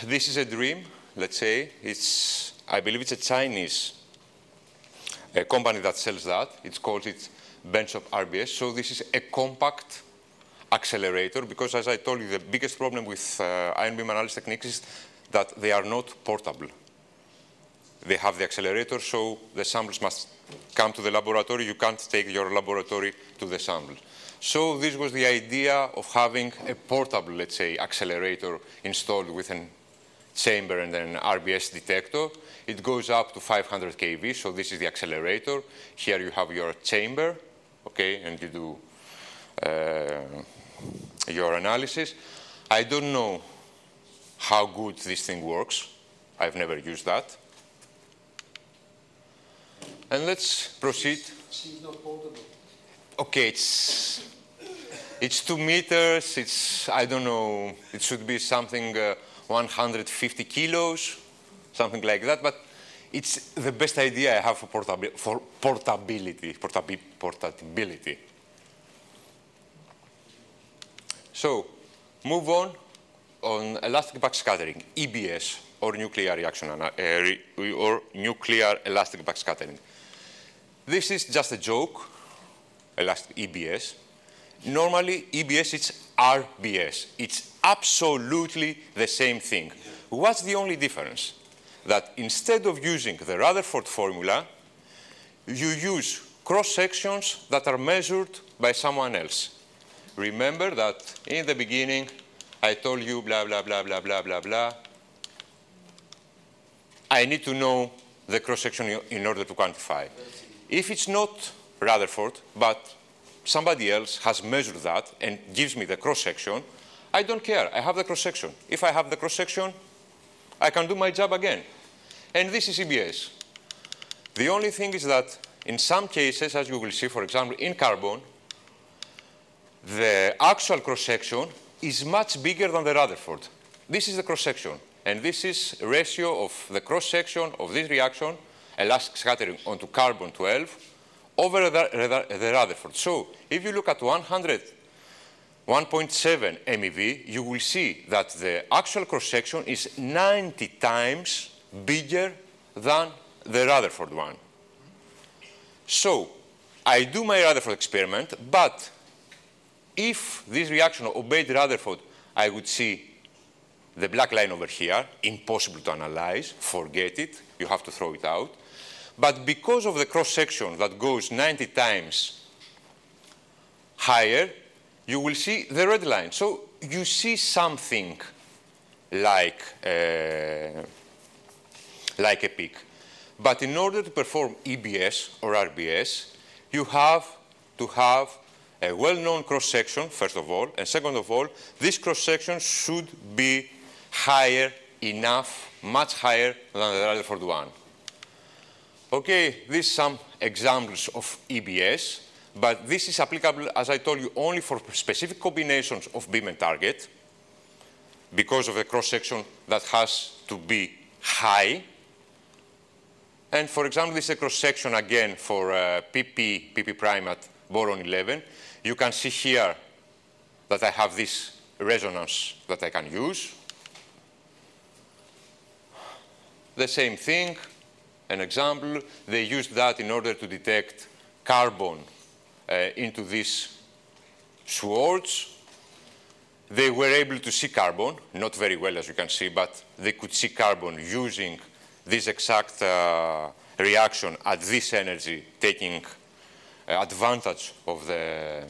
This is a dream, let's say. It's, I believe it's a Chinese a company that sells that. It's called it Benchtop RBS. So this is a compact accelerator because, as I told you, the biggest problem with uh, ion beam analysis techniques is that they are not portable. They have the accelerator, so the samples must come to the laboratory. You can't take your laboratory to the sample. So this was the idea of having a portable, let's say, accelerator installed with a chamber and an RBS detector. It goes up to 500 kV, so this is the accelerator. Here you have your chamber, okay, and you do uh, your analysis. I don't know how good this thing works. I've never used that. And let's proceed. She's not portable. Okay, it's it's two meters. It's I don't know. It should be something uh, 150 kilos, something like that. But it's the best idea I have for, portabi- for portability. Portabi- portability. So move on on elastic backscattering, EBS, or nuclear reaction uh, or nuclear elastic backscattering. This is just a joke, elastic EBS. Normally, EBS is RBS. It's absolutely the same thing. What's the only difference? That instead of using the Rutherford formula, you use cross sections that are measured by someone else. Remember that in the beginning, I told you blah, blah, blah, blah, blah, blah, blah. I need to know the cross-section in order to quantify. If it's not Rutherford, but somebody else has measured that and gives me the cross-section, I don't care. I have the cross-section. If I have the cross-section, I can do my job again. And this is EBS. The only thing is that in some cases, as you will see, for example, in carbon, the actual cross-section is much bigger than the Rutherford. This is the cross-section. And this is ratio of the cross-section of this reaction, elastic scattering onto carbon-12, over the, the, Rutherford. So if you look at 100, 1.7 MeV, you will see that the actual cross-section is 90 times bigger than the Rutherford one. So I do my Rutherford experiment, but if this reaction obeyed Rutherford, I would see the black line over here, impossible to analyze, forget it, you have to throw it out. But because of the cross-section that goes 90 times higher, you will see the red line. So you see something like, uh, like a peak. But in order to perform EBS or RBS, you have to have a well-known cross-section, first of all, and second of all, this cross-section should be higher enough, much higher than the Rutherford one. Okay, these some examples of EBS, but this is applicable, as I told you, only for specific combinations of beam and target because of the cross-section that has to be high. And for example, this is a cross-section again for uh, PP, PP prime at boron 11. You can see here that I have this resonance that I can use. The same thing, an example, they used that in order to detect carbon uh, into these swords. They were able to see carbon, not very well as you can see, but they could see carbon using this exact uh, reaction at this energy, taking advantage of the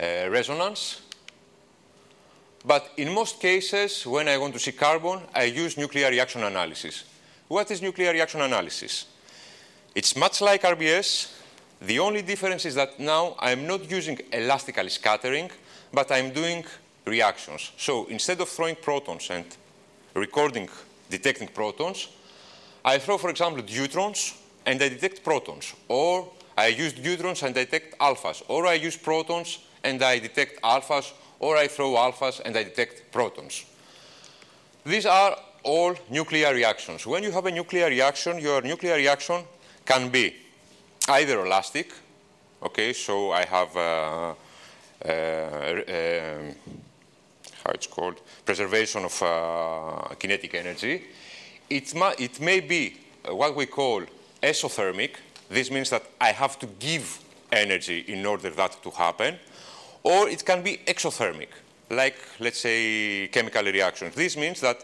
uh, resonance. But in most cases, when I want to see carbon, I use nuclear reaction analysis. What is nuclear reaction analysis? It's much like RBS. The only difference is that now I'm not using elastically scattering, but I'm doing reactions. So instead of throwing protons and recording, detecting protons, I throw, for example, deuterons and I detect protons. Or I use deuterons and I detect alphas. Or I use protons and I detect alphas or I throw alphas and I detect protons. These are all nuclear reactions. When you have a nuclear reaction, your nuclear reaction can be either elastic, okay, so I have, uh, uh, uh, how it's called, preservation of uh, kinetic energy. It, it may be what we call exothermic. This means that I have to give energy in order that to happen or it can be exothermic, like, let's say, chemical reactions. This means that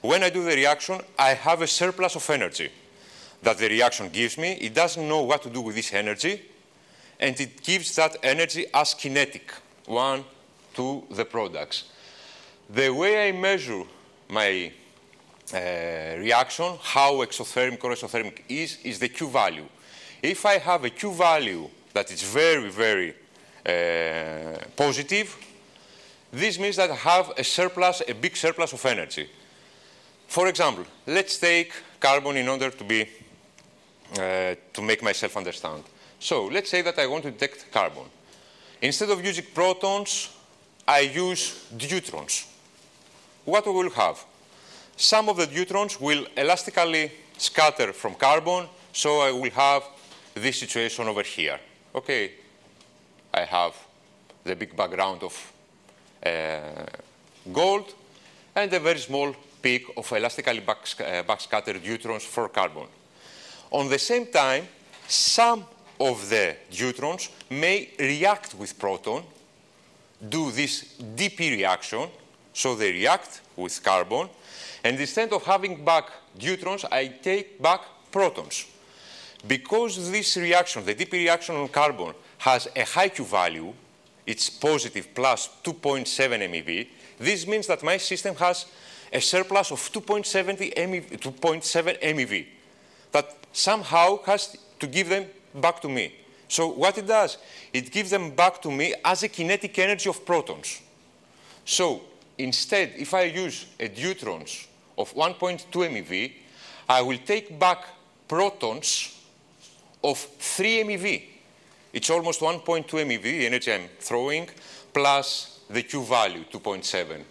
when I do the reaction, I have a surplus of energy that the reaction gives me. It doesn't know what to do with this energy, and it gives that energy as kinetic, one to the products. The way I measure my uh, reaction, how exothermic or exothermic is, is the Q value. If I have a Q value that is very, very uh, positive, this means that I have a surplus, a big surplus of energy. For example, let's take carbon in order to be, uh, to make myself understand. So let's say that I want to detect carbon. Instead of using protons, I use deuterons. What we will have? Some of the deuterons will elastically scatter from carbon, so I will have this situation over here. Okay, I have the big background of uh, gold, and a very small peak of elastically back, uh, backscattered deuterons for carbon. On the same time, some of the neutrons may react with proton, do this DP reaction, so they react with carbon, and instead of having back neutrons, I take back protons. Because this reaction, the DP reaction on carbon, has a high Q value, it's positive plus 2.7 MeV, this means that my system has a surplus of 2.7 MeV, 2.7 MeV that somehow has to give them back to me. So what it does, it gives them back to me as a kinetic energy of protons. So instead, if I use a deuterons of 1.2 MeV, I will take back protons of 3 MeV. It's almost 1.2 MeV, the energy I'm throwing, plus the Q value, 2.7.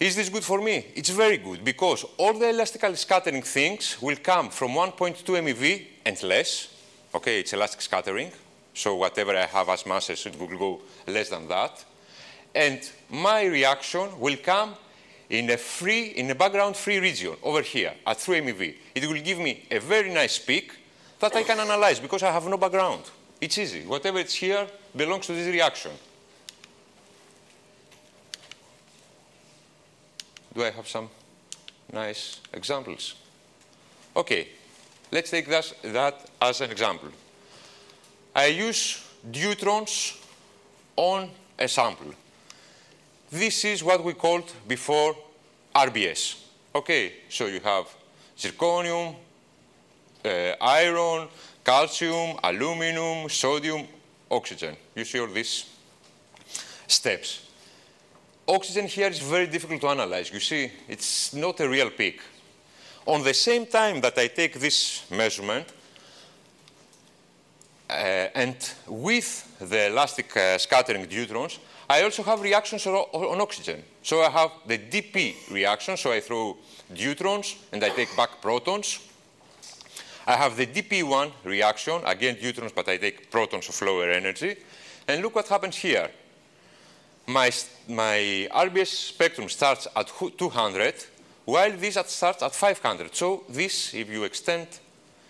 Is this good for me? It's very good because all the elastically scattering things will come from 1.2 MeV and less. Okay, it's elastic scattering. So whatever I have as masses, it will go less than that. And my reaction will come in a free, in a background free region over here at 3 MeV. It will give me a very nice peak that I can analyze because I have no background. It's easy. Whatever is here belongs to this reaction. Do I have some nice examples? Okay, let's take that, that as an example. I use deuterons on a sample. This is what we called before RBS. Okay, so you have zirconium, iron, calcium, aluminum, sodium, oxygen. You see all these steps. Oxygen here is very difficult to analyze. You see, it's not a real peak. On the same time that I take this measurement, uh, and with the elastic uh, scattering deuterons, I also have reactions on, on, oxygen. So I have the DP reaction, so I throw deuterons and I take back protons. I have the DP1 reaction, again neutrons, but I take protons of lower energy. And look what happens here. My, my RBS spectrum starts at 200, while this starts at 500. So this, if you extend,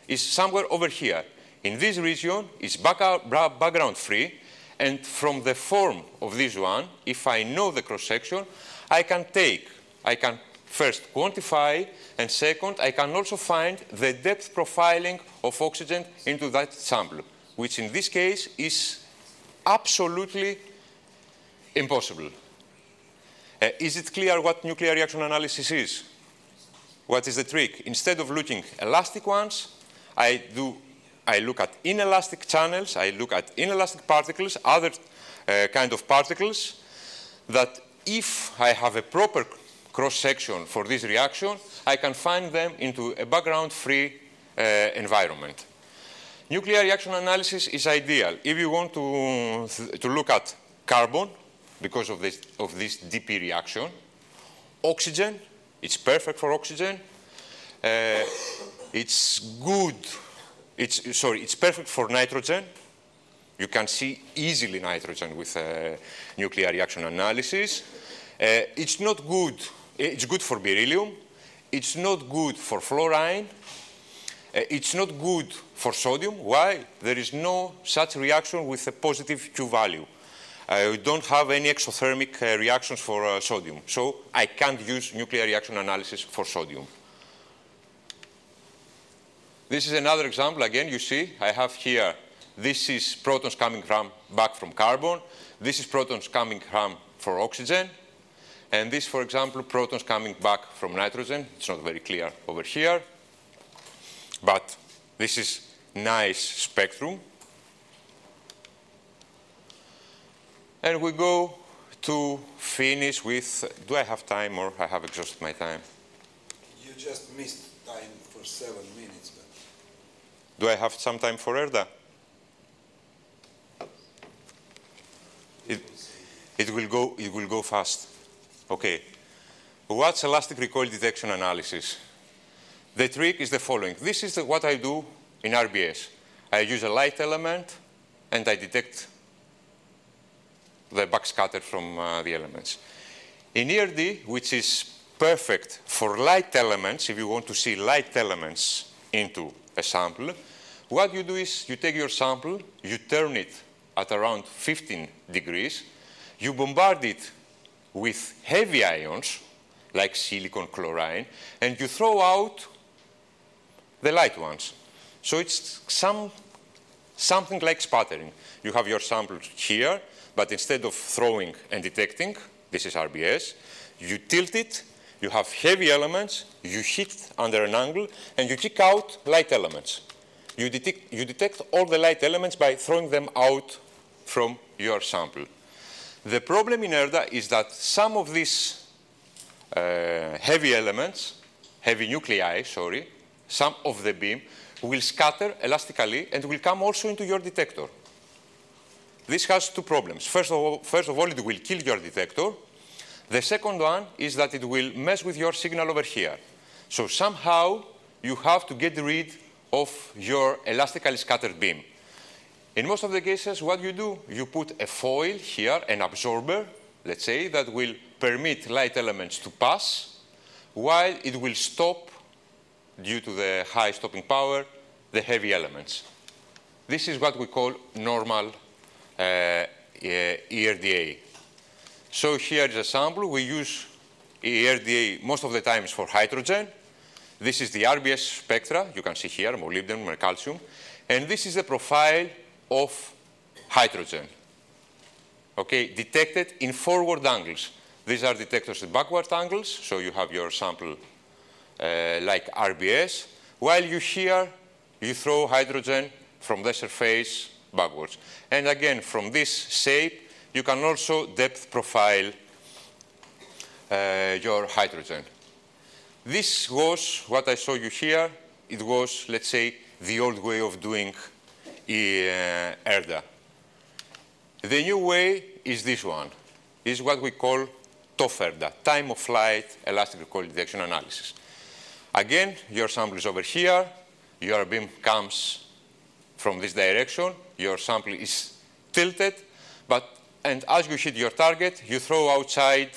is somewhere over here. In this region, it's background free, and from the form of this one, if I know the cross-section, I can take, I can first quantify, and second, I can also find the depth profiling of oxygen into that sample, which in this case is absolutely impossible. Uh, is it clear what nuclear reaction analysis is? What is the trick? Instead of looking elastic ones, I do I look at inelastic channels, I look at inelastic particles, other uh, kind of particles, that if I have a proper cross-section for this reaction, I can find them into a background-free uh, environment. Nuclear reaction analysis is ideal if you want to, to look at carbon, because of this, of this DP reaction, oxygen, it's perfect for oxygen, uh, it's good it's, sorry, it's perfect for nitrogen. You can see easily nitrogen with uh, nuclear reaction analysis. Uh, it's not good. It's good for beryllium. It's not good for fluorine. Uh, it's not good for sodium. Why? There is no such reaction with a positive Q value. I don't have any exothermic uh, reactions for uh, sodium. So I can't use nuclear reaction analysis for sodium. This is another example. Again, you see, I have here, this is protons coming from, back from carbon. This is protons coming from for oxygen. And this, for example, protons coming back from nitrogen. It's not very clear over here. But this is nice spectrum. And we go to finish with, do I have time or I have exhausted my time? You just missed time for seven minutes. Do I have some time for ERDA? It, it, will go, it will go fast. Okay. What's elastic recoil detection analysis? The trick is the following. This is the, what I do in RBS. I use a light element and I detect the backscatter from uh, the elements. In ERD, which is perfect for light elements, if you want to see light elements into a sample, what you do is you take your sample, you turn it at around 15 degrees, you bombard it with heavy ions, like silicon chlorine, and you throw out the light ones. So it's some, something like sputtering. You have your sample here, but instead of throwing and detecting, this is RBS, you tilt it, you have heavy elements, you hit under an angle, and you kick out light elements. You detect, you detect all the light elements by throwing them out from your sample. The problem in ERDA is that some of these uh, heavy elements, heavy nuclei, sorry, some of the beam will scatter elastically and will come also into your detector. This has two problems. First of, all, first of all, it will kill your detector. The second one is that it will mess with your signal over here. So somehow you have to get rid of your elastically scattered beam. In most of the cases, what you do, you put a foil here, an absorber, let's say, that will permit light elements to pass, while it will stop, due to the high stopping power, the heavy elements. This is what we call normal uh, ERDA. So here is a sample. We use ERDA most of the times for hydrogen. This is the RBS spectra. You can see here, molybdenum and calcium. And this is the profile of hydrogen, okay, detected in forward angles. These are detectors at backward angles, so you have your sample uh, like RBS, while you here, you throw hydrogen from the surface backwards. And again, from this shape, you can also depth profile uh, your hydrogen. This was what I show you here. It was, let's say, the old way of doing Eh, ERDA. The new way is this one. Is what we call TOF-ERDA, time of flight elastic recoil detection analysis. Again, your sample is over here. Your beam comes from this direction. Your sample is tilted, but and as you hit your target, you throw outside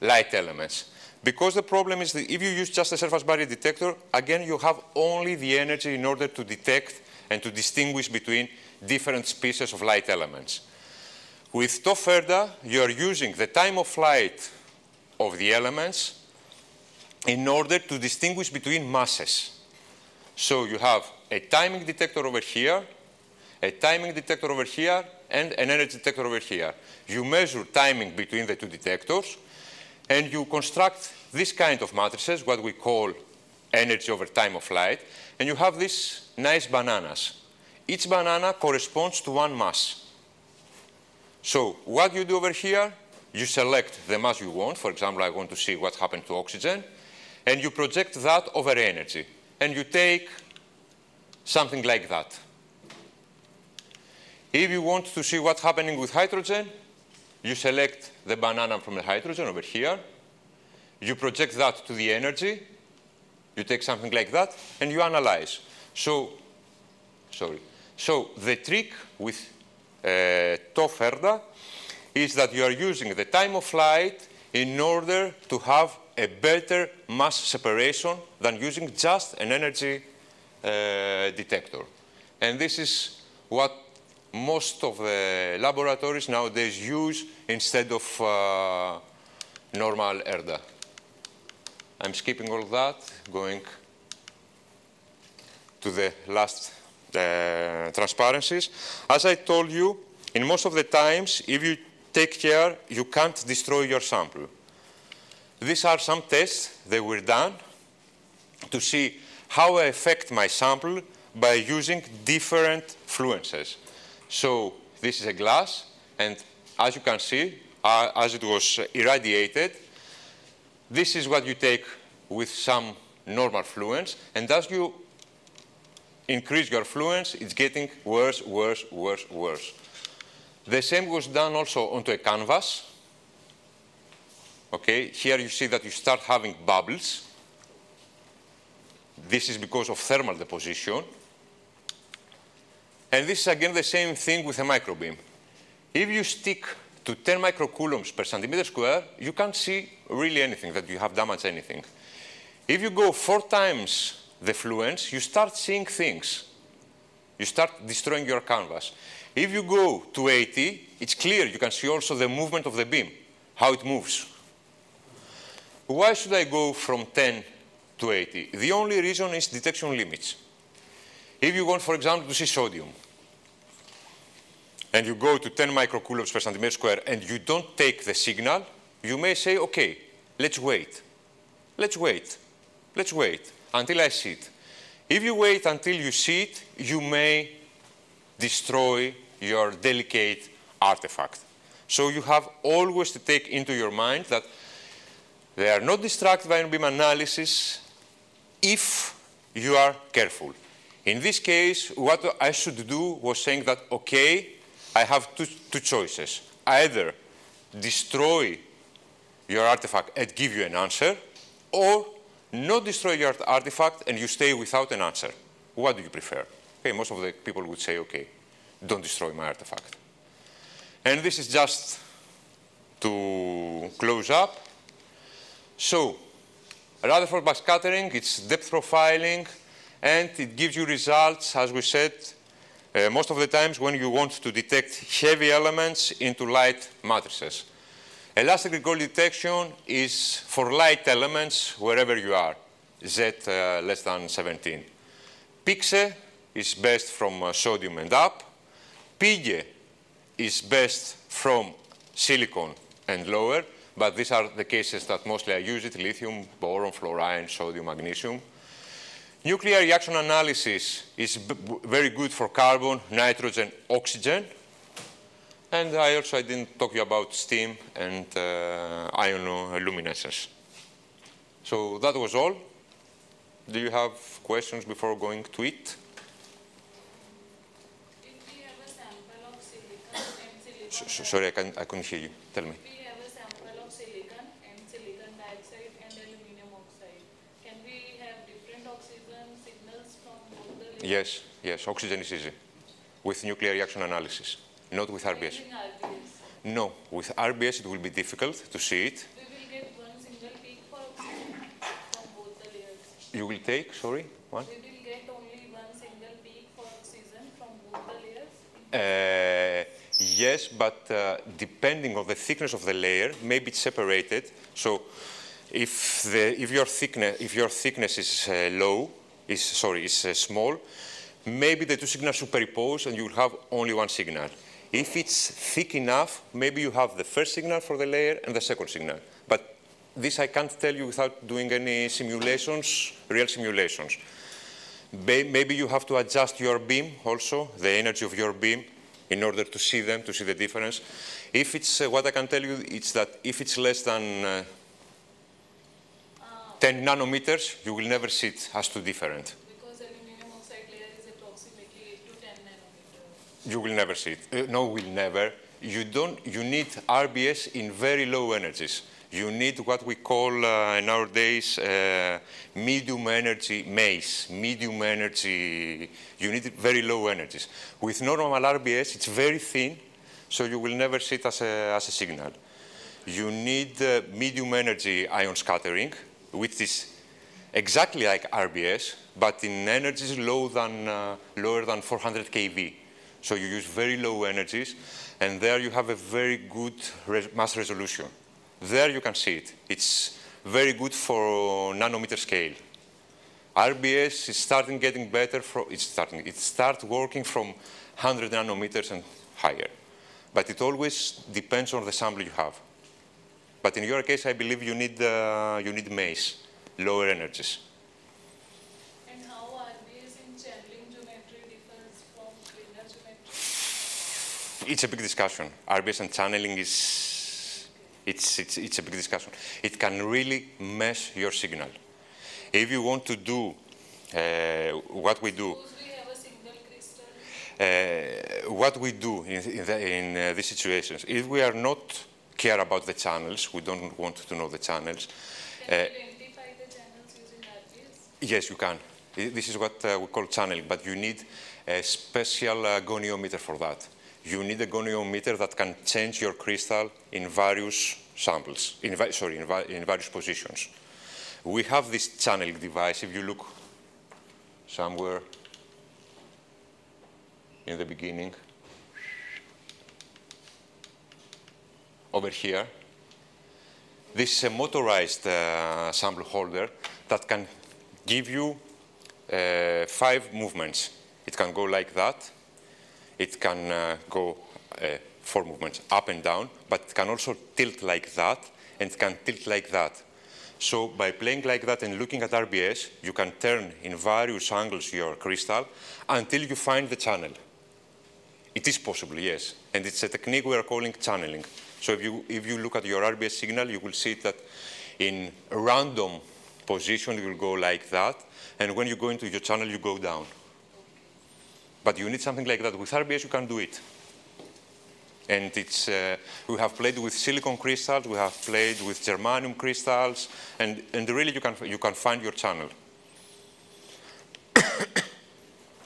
light elements. Because the problem is that if you use just a surface barrier detector, again, you have only the energy in order to detect and to distinguish between different species of light elements. With TOF-ERDA, you are using the time of flight of the elements in order to distinguish between masses. So you have a timing detector over here, a timing detector over here, and an energy detector over here. You measure timing between the two detectors, and you construct this kind of matrices, what we call energy over time of flight, and you have these nice bananas. Each banana corresponds to one mass. So what you do over here, you select the mass you want. For example, I want to see what happened to oxygen. And you project that over energy. And you take something like that. If you want to see what's happening with hydrogen, you select the banana from the hydrogen over here. You project that to the energy. You take something like that, and you analyze. So, sorry. So the trick with uh, TOF-ERDA is that you are using the time of flight in order to have a better mass separation than using just an energy uh, detector. And this is what most of the laboratories nowadays use instead of uh, normal ERDA. I'm skipping all that, going to the last uh, transparencies. As I told you, in most of the times, if you take care, you can't destroy your sample. These are some tests that were done to see how I affect my sample by using different fluences. So this is a glass, and as you can see, uh, as it was irradiated, this is what you take with some normal fluence, and as you increase your fluence, it's getting worse, worse, worse, worse. The same was done also onto a canvas. Okay, here you see that you start having bubbles. This is because of thermal deposition. And this is again the same thing with a microbeam. If you stick to 10 microcoulombs per centimeter square, you can't see really anything, that you have damaged anything. If you go four times the fluence, you start seeing things. You start destroying your canvas. If you go to 80, it's clear. You can see also the movement of the beam, how it moves. Why should I go from 10 to 80? The only reason is detection limits. If you want, for example, to see sodium, and you go to 10 microcoulombs per centimeter square and you don't take the signal, you may say, okay, let's wait. Let's wait. Let's wait until I see it. If you wait until you see it, you may destroy your delicate artifact. So you have always to take into your mind that they are not distracted by beam analysis if you are careful. In this case, what I should do was saying that, okay, I have two, two choices. Either destroy your artifact and give you an answer, or not destroy your artifact and you stay without an answer. What do you prefer? Okay, most of the people would say, okay, don't destroy my artifact. And this is just to close up. So, Rutherford backscattering, it's depth profiling, and it gives you results, as we said, uh, most of the times when you want to detect heavy elements into light matrices. Elastic recoil detection is for light elements wherever you are, Z uh, less than 17. PIXE is best from uh, sodium and up. PIGE is best from silicon and lower, but these are the cases that mostly I use it, lithium, boron, fluorine, sodium, magnesium. Nuclear reaction analysis is very good for carbon, nitrogen, oxygen. And I also I didn't talk you about STIM and uh, ion luminescence. So that was all. Do you have questions before going to it? So, sorry, I, can, I couldn't hear you. Tell me. We have a sample of silicon and silicon dioxide and aluminum oxide. Can we have different oxygen signals from both the layers? Yes, yes, oxygen is easy with nuclear reaction analysis, not with RBS. No, with RBS it will be difficult to see it. We will get one single peak for oxygen from both the layers. You will take, sorry, one? We will get only one single peak for oxygen from both the layers. Uh, yes, but uh, depending on the thickness of the layer, maybe it's separated. So if, the, if, your, thickness, if your thickness is uh, low, is, sorry, is uh, small, maybe the two signals superimpose and you will have only one signal. If it's thick enough, maybe you have the first signal for the layer and the second signal. But this I can't tell you without doing any simulations, real simulations. Maybe you have to adjust your beam also, the energy of your beam, in order to see them, to see the difference. If it's, uh, what I can tell you, it's that if it's less than uh, 10 nanometers, you will never see it as too different. Because aluminum oxide layer is approximately 8 to 10 nanometers. You will never see it. Uh, no, will never. You don't. You need RBS in very low energies. You need what we call uh, nowadays uh, medium energy MEIS, medium energy. You need very low energies. With normal RBS, it's very thin, so you will never see it as a, as a signal. You need uh, medium energy ion scattering, which is exactly like RBS, but in energies low than, uh, lower than 400 kV. So you use very low energies, and there you have a very good res mass resolution. There you can see it. It's very good for nanometer scale. RBS is starting getting better. It's starting. It starts working from 100 nanometers and higher. But it always depends on the sample you have. But in your case, I believe you need, uh, you need MEIS, lower energies. And how RBS in channeling geometry differs from planar geometry? It's a big discussion. RBS and channeling is it's, it's, it's a big discussion. It can really mess your signal. If you want to do uh, what we do, we have a single crystal. uh, what we do in, in, the, in uh, these situations, if we are not care about the channels, we don't want to know the channels, Can uh, identify the channels using RBS? yes, you can. This is what uh, we call channeling, but you need a special uh, goniometer for that. you need a goniometer that can change your crystal in various samples, in, va- sorry, in, va- in various positions. We have this channeling device, if you look somewhere in the beginning, over here. This is a motorized uh, sample holder that can give you uh, five movements. It can go like that. It can uh, go uh, four movements up and down, but it can also tilt like that, and it can tilt like that. So by playing like that and looking at RBS, you can turn in various angles your crystal until you find the channel. It is possible, yes. And it's a technique we are calling channeling. So if you, if you look at your RBS signal, you will see that in a random position, you will go like that. And when you go into your channel, you go down. But you need something like that. With RBS, you can do it. And it's, uh, we have played with silicon crystals, we have played with germanium crystals, and, and really you can, you can find your channel.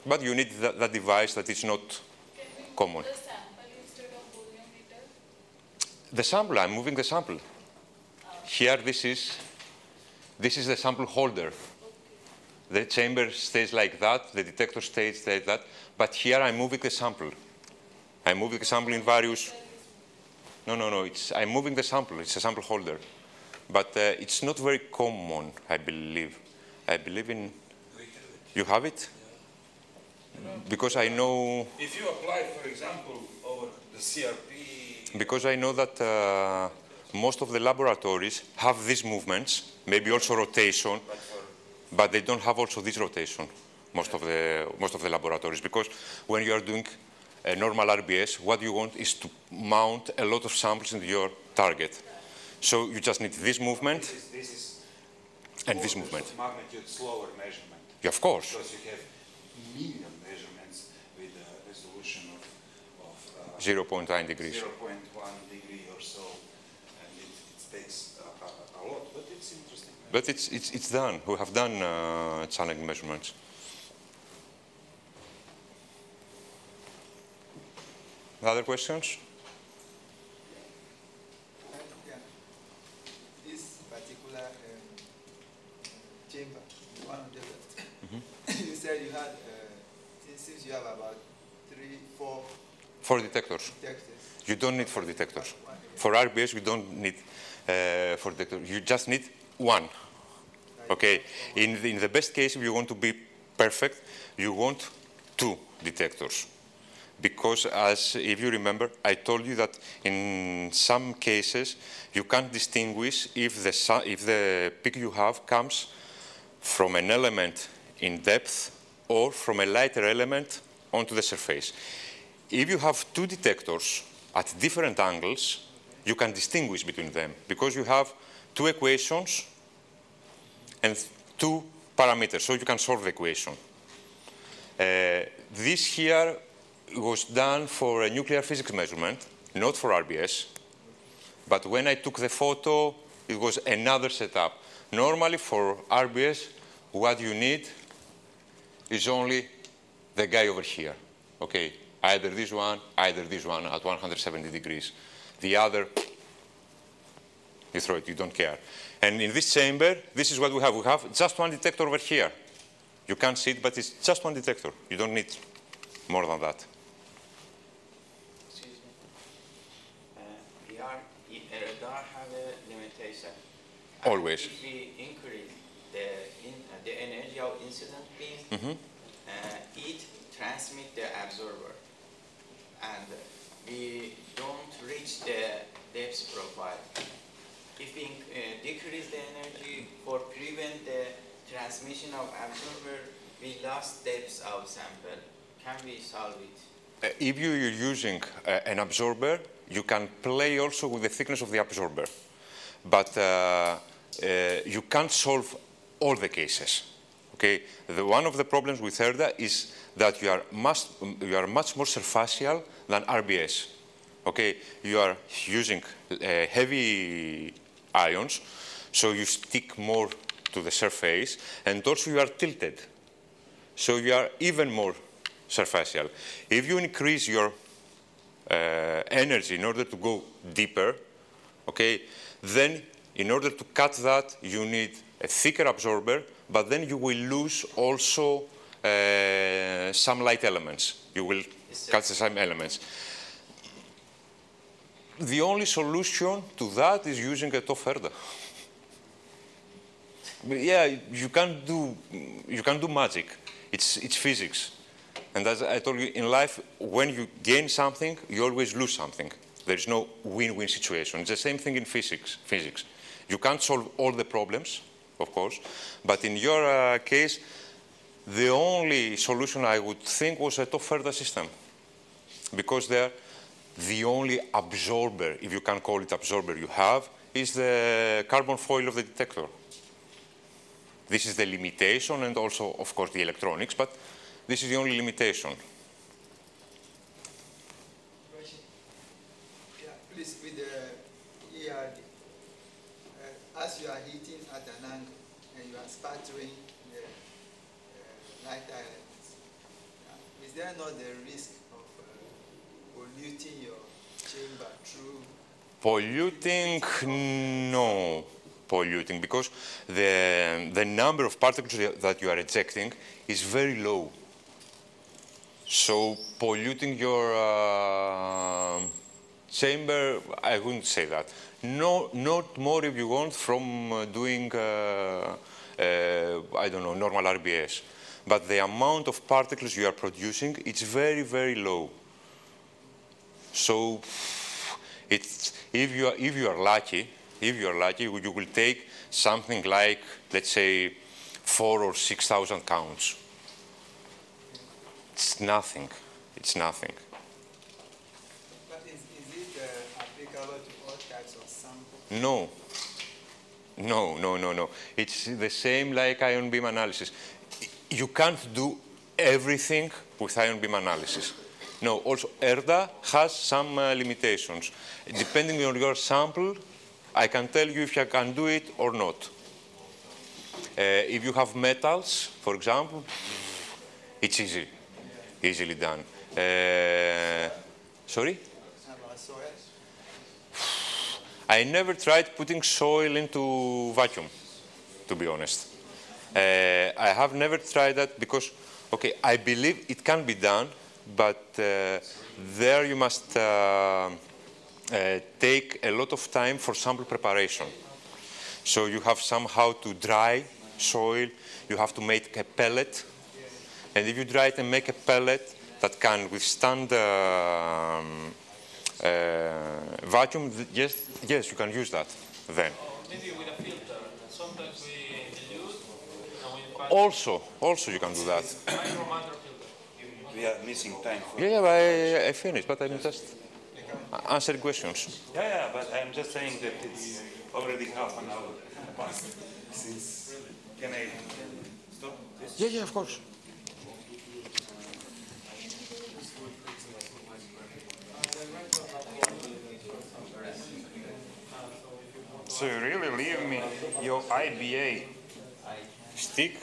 but you need that, that device that is not Common. move the sample instead of volumeter? The sample, I'm moving the sample. Here, this is, this is the sample holder. The chamber stays like that, the detector stays like that, but here I'm moving the sample. I'm moving the sample in various, no, no, no, it's, I'm moving the sample, it's a sample holder. But uh, it's not very common, I believe. I believe in, you have it? Because I know, If you apply, for example, over the CRP, because I know that uh, most of the laboratories have these movements, maybe also rotation, but they don't have also this rotation. Most of the most of the laboratories, because when you are doing a normal RBS, what you want is to mount a lot of samples into your target. So you just need this movement this is, this is and this movement. of magnitude slower measurement. Yeah, of course. Because you have million 0.1 degrees. 0.1 degree or so, and it, it takes a, a, lot, but it's interesting. But it's, it's, it's done. We have done uh, channeling measurements. Other questions? This particular um, chamber, mm-hmm. you said had, uh, it you have about three, four for detectors. You don't need four detectors. For RBS, you don't need uh, four detectors. You just need one. Okay. In the, in the best case, if you want to be perfect, you want two detectors. Because, as if you remember, I told you that in some cases you can't distinguish if the, if the peak you have comes from an element in depth or from a lighter element onto the surface. If you have two detectors at different angles, you can distinguish between them because you have two equations and two parameters, so you can solve the equation. Uh, this here was done for a nuclear physics measurement, not for RBS. But when I took the photo, it was another setup. Normally for RBS, what you need is only the guy over here. Okay, either this one, either this one at 170 degrees. The other, you throw it, you don't care. And in this chamber, this is what we have. We have just one detector over here. You can't see it, but it's just one detector. You don't need more than that. Excuse me. Uh, we are, ERDA have a limitation. And Always. If we increase the, in, uh, the energy of incident beam, Mhm. uh, it transmit the absorber. And we don't reach the depth profile. If we uh, decrease the energy for prevent the transmission of absorber, we lost depth of sample. Can we solve it? Uh, if you are using uh, an absorber, you can play also with the thickness of the absorber. But uh, uh, you can't solve all the cases. Okay? The, one of the problems with ERDA is that you are, much, you are much more surfacial than RBS. Okay? You are using uh, heavy ions, so you stick more to the surface, and also you are tilted. So you are even more surfacial. If you increase your uh, energy in order to go deeper, okay, then in order to cut that, you need a thicker absorber, but then you will lose also uh, some light elements. You will cut the same elements. The only solution to that is using a TOF. But yeah, you can't do you can't do magic. It's it's physics. And as I told you, in life, when you gain something, you always lose something. There is no win-win situation. It's the same thing in physics. Physics. You can't solve all the problems, of course, but in your uh, case, the only solution I would think was a TOF-ERDA system, because there, the only absorber, if you can call it absorber, you have is the carbon foil of the detector. This is the limitation, and also, of course, the electronics, but this is the only limitation. Yeah, please, with the ERD, uh, as you are heating at an angle and you are sputtering the uh, light elements, uh, is there not the risk of uh, polluting your chamber through? Polluting, no, polluting, because the, the number of particles that you are ejecting is very low. So polluting your uh, chamber, I wouldn't say that. No, not more if you want from uh, doing, uh, uh I don't know, normal RBS. But the amount of particles you are producing, it's very, very low. So it's, if, you are, if you are lucky, if you are lucky, you will take something like, let's say, four or 6,000 counts. It's nothing. It's nothing. But is, is it uh, applicable to all types of samples? No. No, no, no, no. It's the same like ion beam analysis. You can't do everything with ion beam analysis. No, also ERDA has some uh, limitations. Depending on your sample, I can tell you if you can do it or not. Uh, if you have metals, for example, it's easy easily done. Uh, sorry? I never tried putting soil into vacuum, to be honest. Uh, I have never tried that because, okay, I believe it can be done, but uh, there you must uh, take a lot of time for sample preparation. So you have somehow to dry soil, you have to make a pellet and if you dry it and make a pellet that can withstand uh, uh, vacuum, yes, yes, you can use that then. maybe with a filter. Sometimes we dilute Also, also you can do that. we are missing time. For yeah, yeah, I, I finished, but I'm just answering questions. Yeah, yeah, but I'm just saying that it's already half an hour past since. Can I stop this? Yeah, yeah, of course. So you really leave me your IBA stick